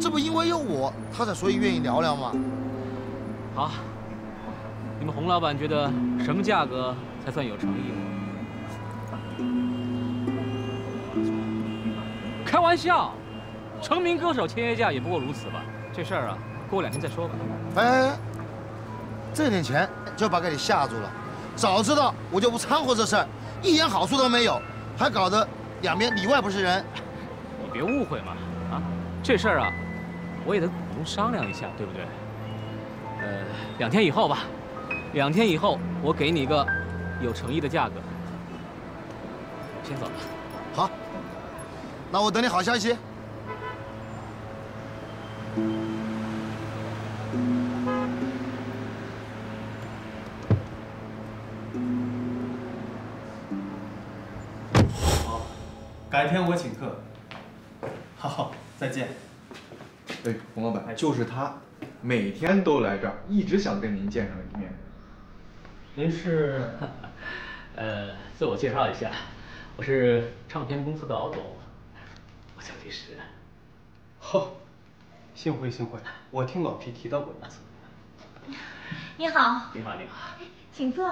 这不因为有我，他才所以愿意聊聊吗？好，你们洪老板觉得什么价格才算有诚意呢？开玩笑，成名歌手签约价也不过如此吧？这事儿啊，过两天再说吧。哎，这点钱就把给你吓住了，早知道我就不掺和这事儿，一点好处都没有，还搞得两边里外不是人。你别误会嘛，啊，这事儿啊，我也得股东商量一下，对不对？呃，两天以后吧，两天以后我给你一个有诚意的价格。先走了。好，那我等你好消息。好，改天我请客。好，再见。哎，洪老板，就是他，每天都来这儿，一直想跟您见上一面。您是？呃，自我介绍一下，我是唱片公司的敖总，我叫李石。好，幸会幸会，我听老皮提到过一次。你好，你好，你好，请坐。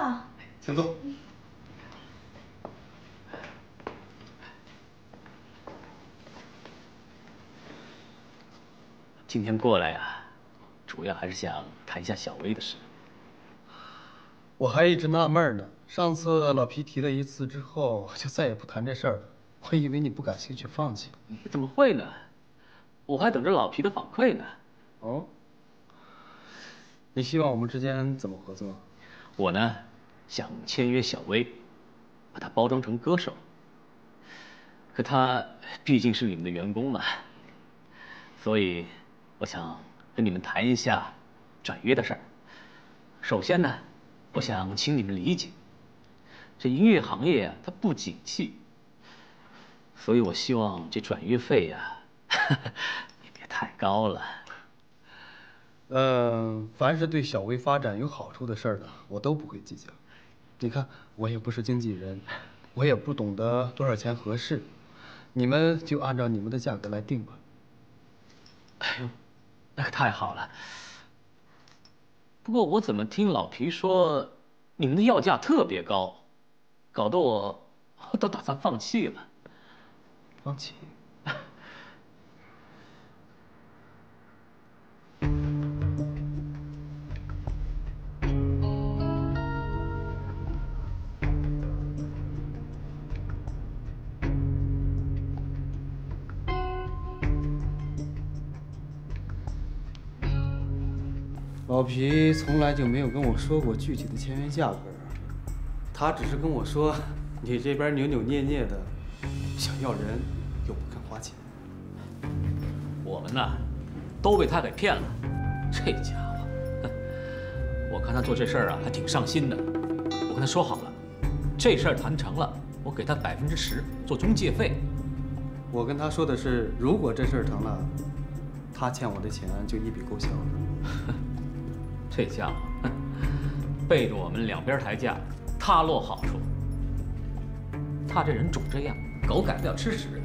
请坐。今天过来啊，主要还是想谈一下小薇的事。我还一直纳闷呢，上次老皮提了一次之后，就再也不谈这事儿了。我以为你不感兴趣，放弃。怎么会呢？我还等着老皮的反馈呢。哦，你希望我们之间怎么合作？我呢，想签约小薇，把她包装成歌手。可她毕竟是你们的员工嘛，所以我想跟你们谈一下转约的事儿。首先呢，我想请你们理解，这音乐行业啊，它不景气，所以我希望这转约费呀、也别太高了。嗯，凡是对小薇发展有好处的事儿呢，我都不会计较。你看，我也不是经纪人，我也不懂得多少钱合适，你们就按照你们的价格来定吧。哎呦，那可太好了。不过我怎么听老皮说，你们的要价特别高，搞得我 都打算放弃了。放弃？老皮从来就没有跟我说过具体的签约价格，他只是跟我说，你这边扭扭捏捏的，想要人又不肯花钱。我们呢，都被他给骗了。这家伙，哼 我看他做这事儿啊，还挺上心的。我跟他说好了，这事儿谈成了，我给他百分之十做中介费。我跟他说的是，如果这事儿成了，他欠我的钱就一笔勾销了。这家伙，背着我们两边抬价，他落好处。他这人总这样，狗改不了吃屎。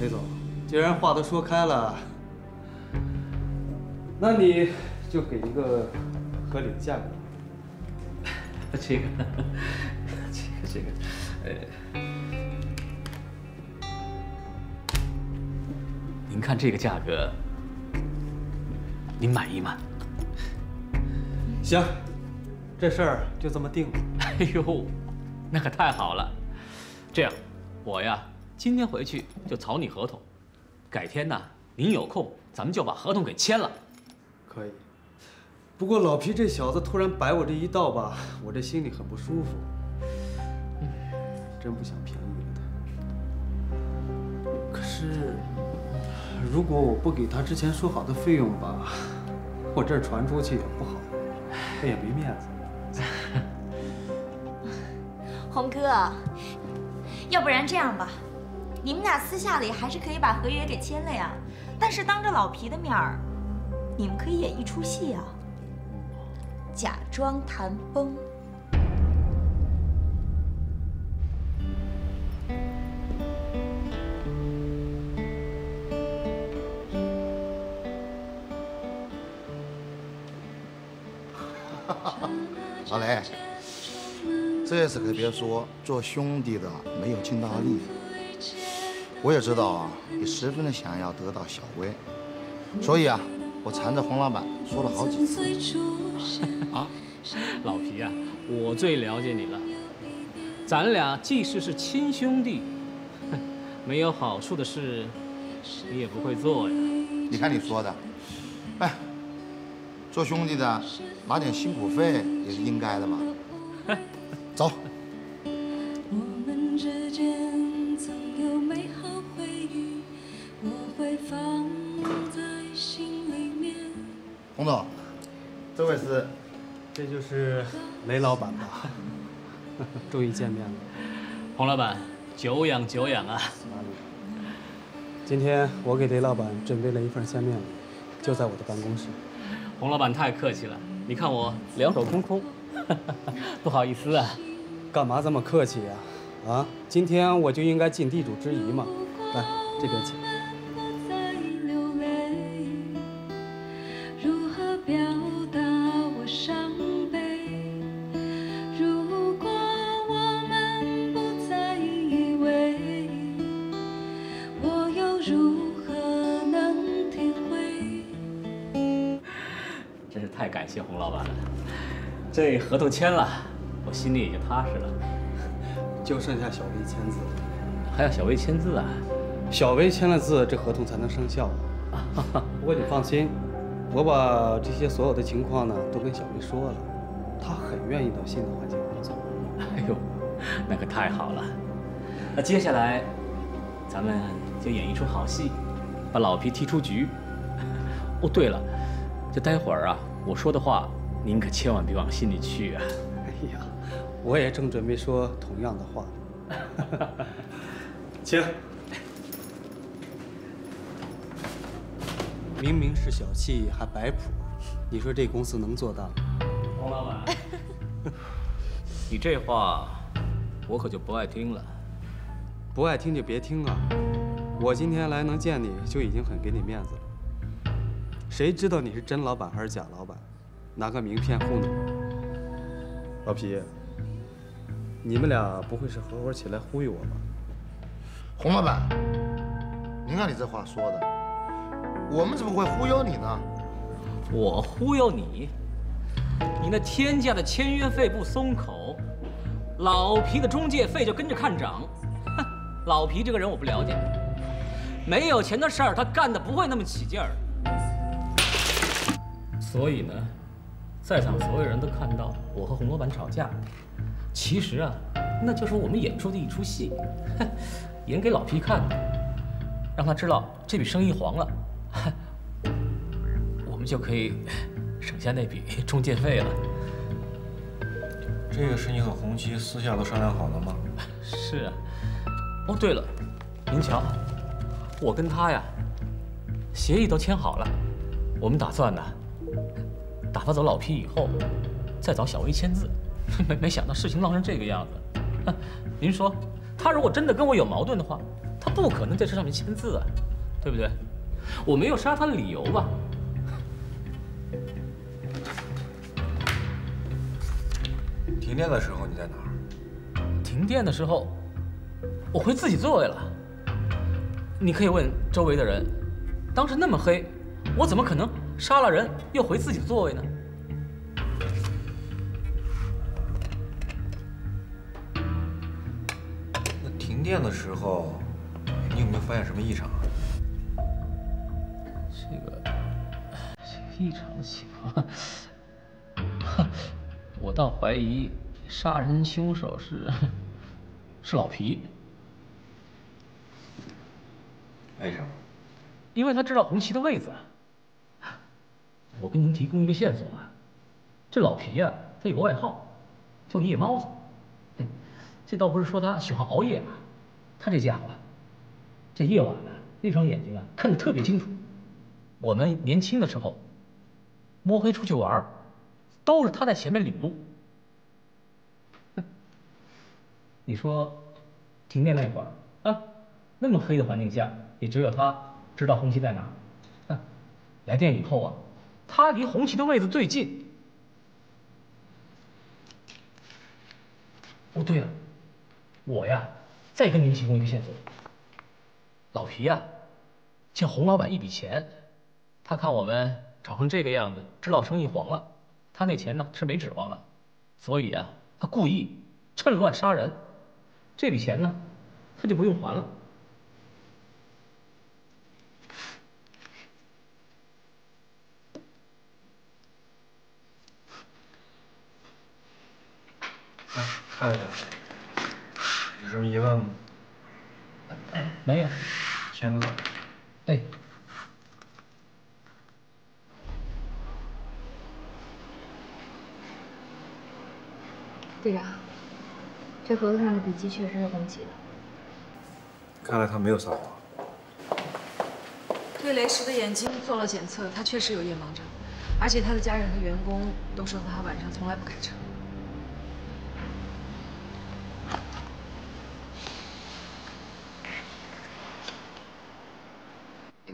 雷总，既然话都说开了，那你就给一个合理的价格。这个，这个，这个，呃，您看这个价格，您满意吗？行，这事儿就这么定了。哎呦，那可太好了！这样，我呀，今天回去就草拟合同，改天呢，您有空，咱们就把合同给签了。可以。不过老皮这小子突然摆我这一道吧，我这心里很不舒服。真不想便宜了他。可是，如果我不给他之前说好的费用吧，我这传出去也不好，这也没面子。洪哥，要不然这样吧，你们俩私下里还是可以把合约给签了呀。但是当着老皮的面儿，你们可以演一出戏啊，假装谈崩。这次可别说做兄弟的没有尽大力。我也知道啊，你十分的想要得到小薇，所以啊，我缠着黄老板说了好几次。啊，老皮啊、我最了解你了。咱俩即使是亲兄弟，哼没有好处的事，你也不会做呀。你看你说的，哎，做兄弟的拿点辛苦费也是应该的吧？走。我们之间曾有美好回忆，我会放在心里面。洪总，这位是，这就是雷老板吧？终于见面了。洪老板，久仰久仰啊！今天我给雷老板准备了一份见面礼，就在我的办公室。洪老板太客气了，你看我两手空空，不好意思啊。干嘛这么客气呀、啊？今天我就应该尽地主之谊嘛。来，这边请。不再流泪，如何表达我伤悲？如果我们不再依偎，我又如何能体会？真是太感谢洪老板了，这合同签了，我心里也就踏实了。就剩下小薇签字了。还要小薇签字啊？小薇签了字，这合同才能生效。不过你放心，我把这些所有的情况呢都跟小薇说了，她很愿意到新的环境工作。哎呦，那可太好了。那接下来，咱们就演一出好戏，把老皮踢出局。哦，对了，就待会儿啊，我说的话您可千万别往心里去啊。哎呀，我也正准备说同样的话。请。明明是小气，还摆谱，你说这公司能做大吗？洪老板，你这话我可就不爱听了。不爱听就别听啊！我今天来能见你就已经很给你面子了。谁知道你是真老板还是假老板？拿个名片糊弄你？老皮，你们俩不会是合伙起来忽悠我吧？洪老板，您看你这话说的，我们怎么会忽悠你呢？我忽悠你？你那天价的签约费不松口，老皮的中介费就跟着看涨。哼，老皮这个人我不了解，没有钱的事儿他干的不会那么起劲儿。所以呢，在场所有人都看到我和洪老板吵架，其实啊，那就是我们演出的一出戏，哼 演给老皮看的，让他知道这笔生意黄了，哼 我们就可以省下那笔中介费了。这个是你和红旗私下都商量好的吗？是啊。哦，对了，您瞧，我跟他呀，协议都签好了，我们打算呢，打发走老皮以后，再找小薇签字。没没想到事情闹成这个样子。哼您说，他如果真的跟我有矛盾的话，他不可能在这上面签字啊，对不对？我没有杀他的理由吧？停电的时候你在哪儿？停电的时候，我回自己座位了。你可以问周围的人，当时那么黑，我怎么可能杀了人又回自己的座位呢？停电的时候，你有没有发现什么异常啊？这个这个异常的情况，我倒怀疑杀人凶手是是老皮。为什么？因为他知道红旗的位子。我给您提供一个线索啊，这老皮呀、他有个外号，叫夜猫子。嘿这倒不是说他喜欢熬夜啊，他这家伙，这夜晚呢、那双眼睛啊看得特别清楚。我们年轻的时候，摸黑出去玩，都是他在前面领路。你说，停电那会儿啊，那么黑的环境下，也只有他知道红旗在哪。啊，来电以后啊，他离红旗的位置最近。哦，对了，我呀，再给您提供一个线索。老皮呀，欠洪老板一笔钱，他看我们吵成这个样子，知道生意黄了，他那钱呢是没指望了，所以啊，他故意趁乱杀人，这笔钱呢，他就不用还了。看一下，什么疑问吗？没有。签字。哎，队长，这盒子上的笔记确实是红旗的。看来他没有撒谎。对雷石的眼睛做了检测，他确实有夜盲症，而且他的家人和员工都说他晚上从来不开车。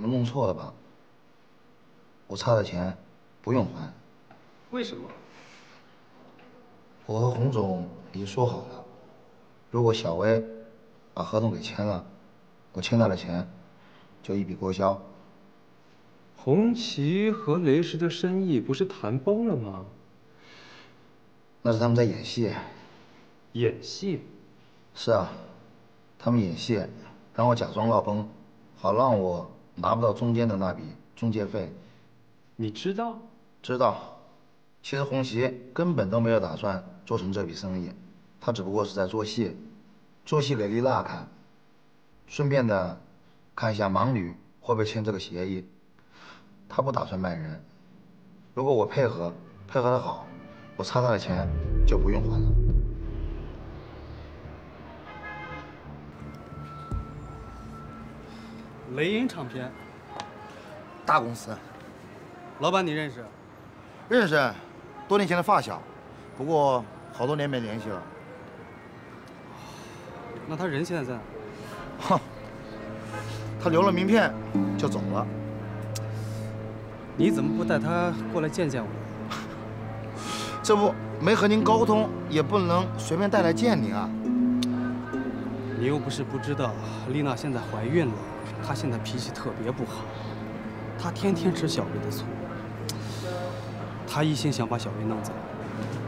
们弄错了吧？我差的钱不用还，为什么？我和洪总已经说好了，如果小薇把合同给签了，我欠她的钱就一笔勾销。红旗和雷石的生意不是谈崩了吗？那是他们在演戏。演戏？是啊，他们演戏，让我假装闹崩，好让我拿不到中间的那笔中介费。你知道？知道。其实红旗根本都没有打算做成这笔生意，他只不过是在做戏，做戏给丽娜看，顺便的看一下盲女会不会签这个协议。他不打算卖人，如果我配合，配合的好，我差他的钱就不用还了。雷音唱片，大公司，老板你认识？认识，多年前的发小，不过好多年没联系了。那他人现在在哪？哼，他留了名片就走了。你怎么不带他过来见见我？这不没和您沟通，也不能随便带来见您啊。你又不是不知道，丽娜现在怀孕了，她现在脾气特别不好，他天天吃小薇的醋，他一心想把小薇弄走。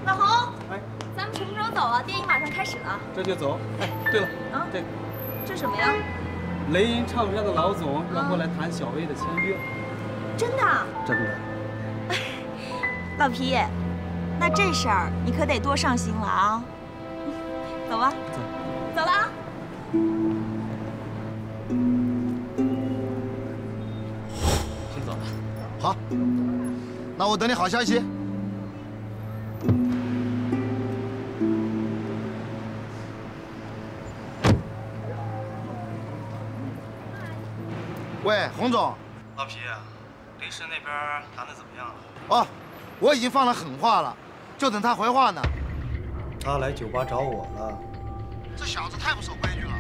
老洪，咱们什么时候走啊？电影马上开始了。这就走。哎，对了，啊，这这什么呀？雷音唱片的老总要过来谈小薇的签约。真的啊？真的。老皮，那这事儿你可得多上心了啊。走吧。走那我等你好消息。喂，洪总。老皮，雷师那边谈的怎么样了？哦，我已经放了狠话了，就等他回话呢。他来酒吧找我了，这小子太不守规矩了。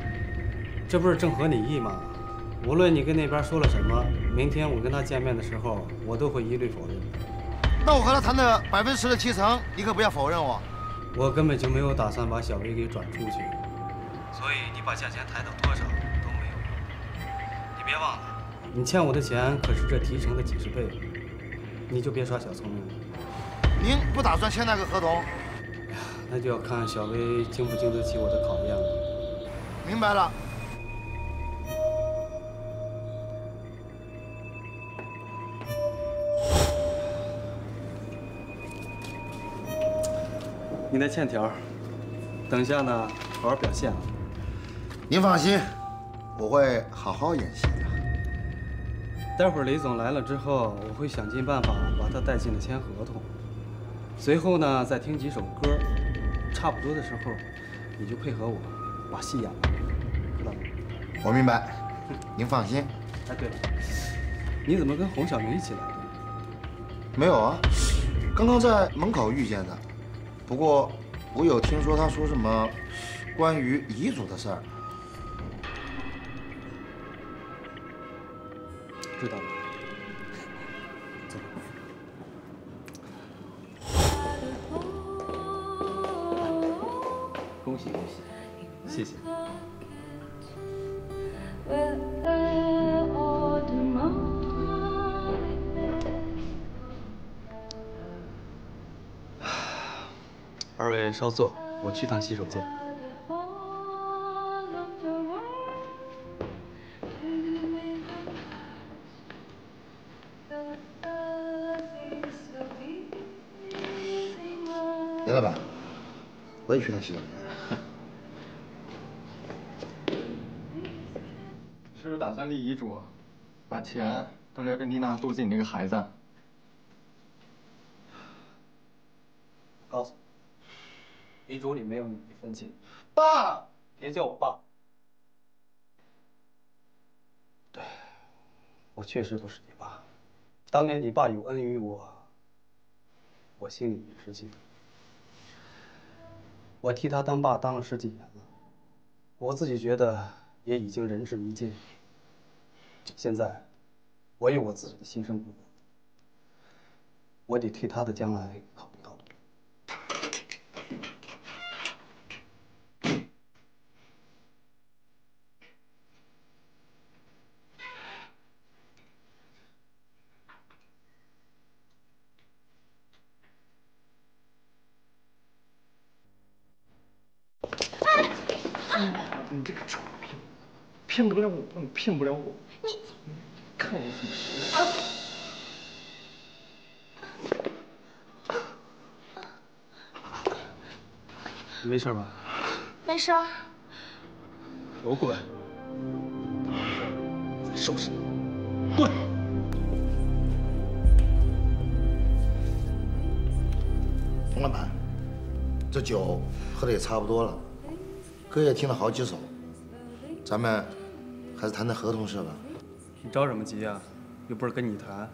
这不是正合你意吗？无论你跟那边说了什么，明天我跟他见面的时候，我都会一律否认。那我和他谈的百分之十的提成，你可不要否认我。我根本就没有打算把小薇给转出去，所以你把价钱抬到多少都没有用。你别忘了，你欠我的钱可是这提成的几十倍，你就别耍小聪明了。您不打算签那个合同？那就要看小薇经不经得起我的考验了。明白了。你的欠条，等下呢，好好表现啊。您放心，我会好好演戏的。待会儿雷总来了之后，我会想尽办法把他带进来签合同。随后呢，再听几首歌，差不多的时候，你就配合我把戏演了，知道吗？我明白，您放心。哎，对了，你怎么跟洪小明一起来的？没有啊，刚刚在门口遇见的。不过，我有听说他说什么关于遗嘱的事儿。知道了。稍坐，我去趟洗手间。严老板，我也去趟洗手间。是不是打算立遗嘱，把钱都留给丽娜肚子里那个孩子？告诉你，遗嘱里没有你一分钱。爸，别叫我爸。对，我确实不是你爸。当年你爸有恩于我，我心里也是记得。我替他当爸当了十几年了，我自己觉得也已经仁至义尽。现在，我有我自己的新生活，我得替他的将来考虑考虑。你这个臭骗子，骗不了我，你骗不了我。你看我怎么说！你没事吧？没事。给我滚！再收拾你！滚！冯老板，这酒喝的也差不多了，歌也听了好几首，咱们还是谈谈合同是吧。你着什么急呀？又不是跟你谈。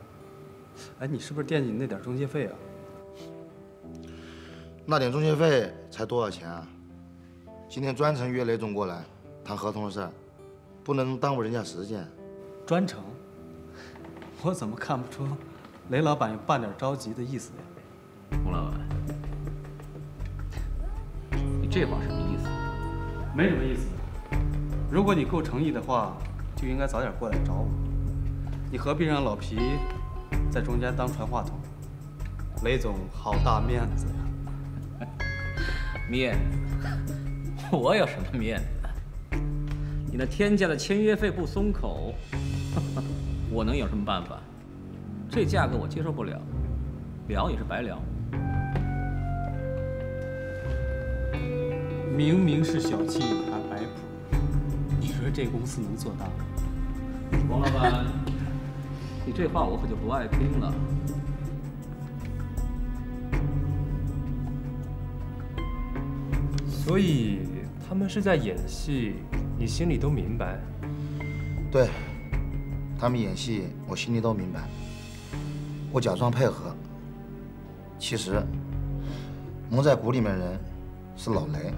哎，你是不是惦记你那点中介费啊？那点中介费才多少钱啊？今天专程约雷总过来谈合同的事儿，不能耽误人家时间。专程？我怎么看不出雷老板有半点着急的意思呀？洪老板，你这话什么意思？没什么意思。如果你够诚意的话，就应该早点过来找我。你何必让老皮在中间当传话筒？雷总好大面子呀！面子？我有什么面子？你那天价的签约费不松口，我能有什么办法？这价格我接受不了，聊也是白聊。明明是小气这公司能做大？王老板，你这话我可就不爱听了。所以他们是在演戏，你心里都明白。对，他们演戏，我心里都明白。我假装配合，其实蒙在鼓里面的人是老雷。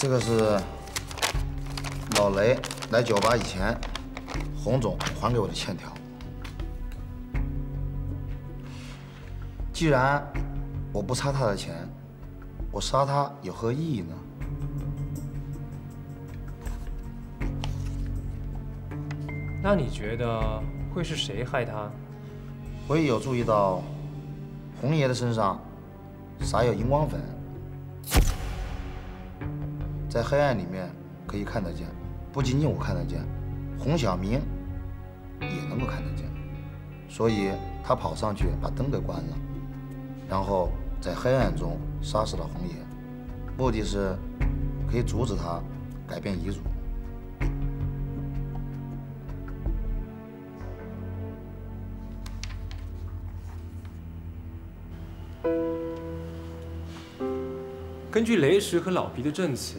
这个是老雷来酒吧以前洪总还给我的欠条。既然我不差他的钱我杀他有何意义呢？那你觉得会是谁害他？我也有注意到洪爷的身上撒有荧光粉在黑暗里面可以看得见，不仅仅我看得见，洪小明也能够看得见，所以他跑上去把灯给关了，然后在黑暗中杀死了红爷，目的是可以阻止他改变遗嘱。根据雷石和老皮的证词，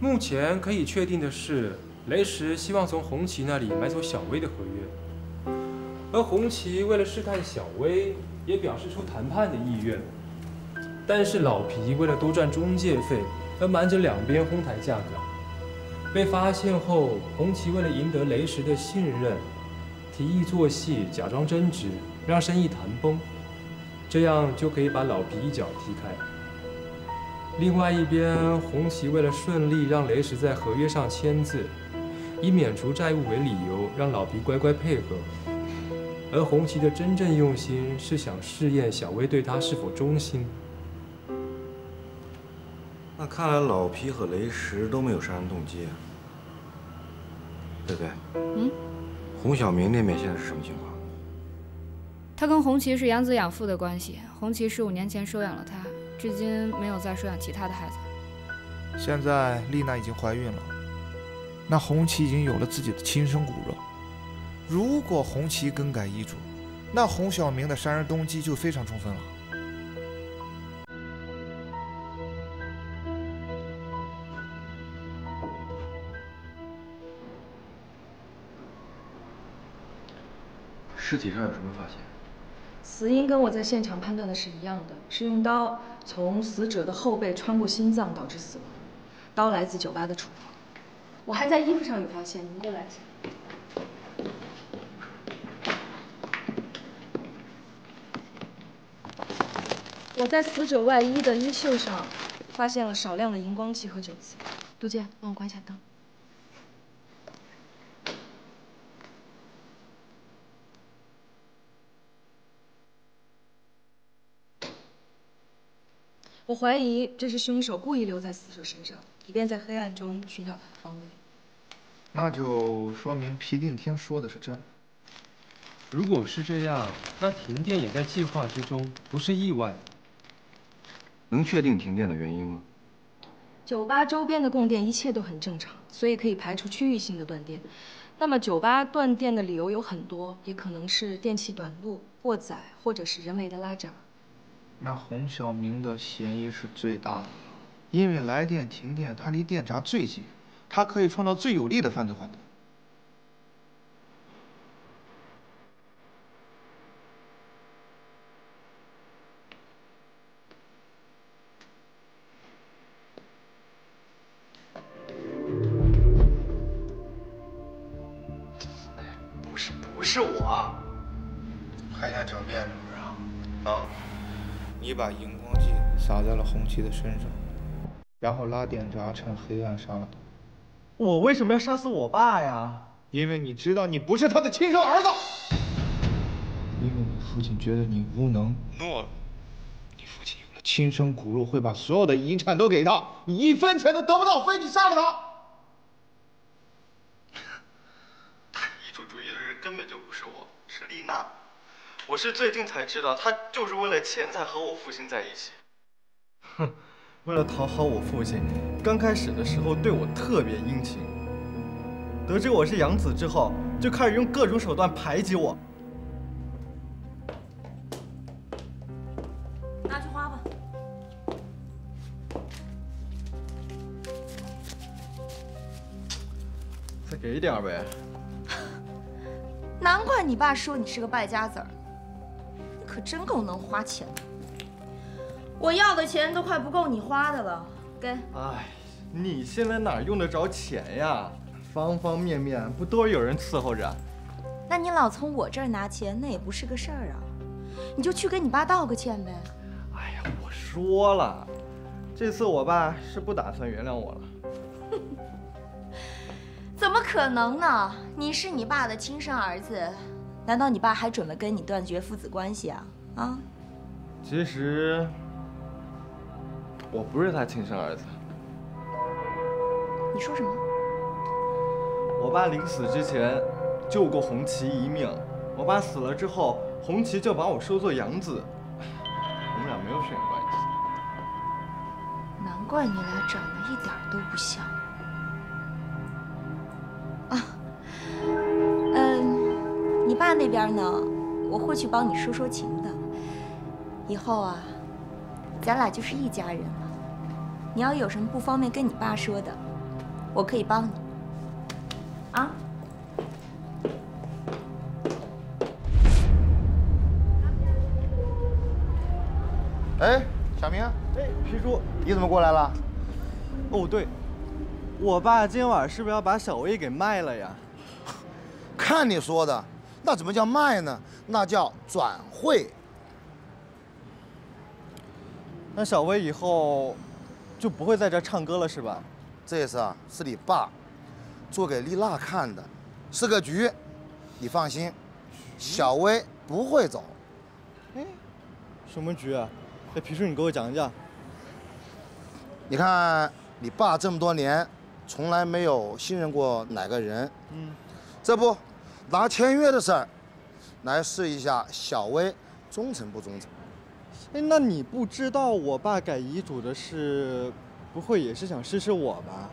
目前可以确定的是，雷石希望从红旗那里买走小薇的合约，而红旗为了试探小薇，也表示出谈判的意愿。但是老皮为了多赚中介费，而瞒着两边哄抬价格。被发现后，红旗为了赢得雷石的信任，提议做戏，假装争执，让生意谈崩，这样就可以把老皮一脚踢开。另外一边，红旗为了顺利让雷石在合约上签字，以免除债务为理由，让老皮乖乖配合。而红旗的真正用心是想试验小薇对他是否忠心。那看来老皮和雷石都没有杀人动机啊。贝贝，嗯，洪小明那边现在是什么情况？他跟红旗是养子养父的关系，红旗十五年前收养了他，至今没有再收养其他的孩子。现在丽娜已经怀孕了，那红旗已经有了自己的亲生骨肉。如果红旗更改遗嘱，那洪小明的杀人动机就非常充分了。尸体上有什么发现？死因跟我在现场判断的是一样的，是用刀从死者的后背穿过心脏导致死亡。刀来自酒吧的厨房。我还在衣服上有发现，你们过来一下。我在死者外衣的衣袖上发现了少量的荧光剂和酒渍。杜姐，帮我关一下灯。我怀疑这是凶手故意留在死者身上，以便在黑暗中寻找他的方位。那就说明皮定天说的是真。如果是这样，那停电也在计划之中，不是意外。能确定停电的原因吗？酒吧周边的供电一切都很正常，所以可以排除区域性的断电。那么酒吧断电的理由有很多，也可能是电器短路、过载，或者是人为的拉闸。那洪小明的嫌疑是最大的，因为来电停电，他离电闸最近，他可以创造最有利的犯罪环境。的身上，然后拉电闸，趁黑暗杀了他。我为什么要杀死我爸呀？因为你知道你不是他的亲生儿子。因为你父亲觉得你无能，懦弱。你父亲有了亲生骨肉，会把所有的遗产都给他，你一分钱都得不到，非你杀了他。遗嘱主义的人根本就不是我，是丽娜。我是最近才知道，她就是为了钱才和我父亲在一起。哼，为了讨好我父亲，刚开始的时候对我特别殷勤。得知我是养子之后，就开始用各种手段排挤我。拿去花吧。再给点儿呗。难怪你爸说你是个败家子儿，你可真够能花钱的。我要的钱都快不够你花的了，给。哎，你现在哪用得着钱呀？方方面面不都是有人伺候着？那你老从我这儿拿钱，那也不是个事儿啊。你就去跟你爸道个歉呗。哎呀，我说了，这次我爸是不打算原谅我了。怎么可能呢？你是你爸的亲生儿子，难道你爸还准备跟你断绝父子关系啊？啊？其实我不是他亲生儿子。你说什么？我爸临死之前救过红旗一命，我爸死了之后，红旗就把我收作养子，我们俩没有血缘关系。难怪你俩长得一点都不像。啊，嗯，你爸那边呢？我会去帮你说说情的。以后啊，咱俩就是一家人了。你要有什么不方便跟你爸说的，我可以帮你。啊？哎，小明，哎，皮叔，你怎么过来了？哦，对，我爸今晚是不是要把小薇给卖了呀？看你说的，那怎么叫卖呢？那叫转会。那小薇以后就不会在这唱歌了，是吧？这次啊，是你爸做给丽娜看的，是个局。你放心，小薇不会走。哎，什么局啊？哎，皮叔，你给我讲讲。你看，你爸这么多年，从来没有信任过哪个人。嗯。这不，拿签约的事儿，来试一下小薇忠诚不忠诚。哎，那你不知道我爸改遗嘱的事，不会也是想试试我吧？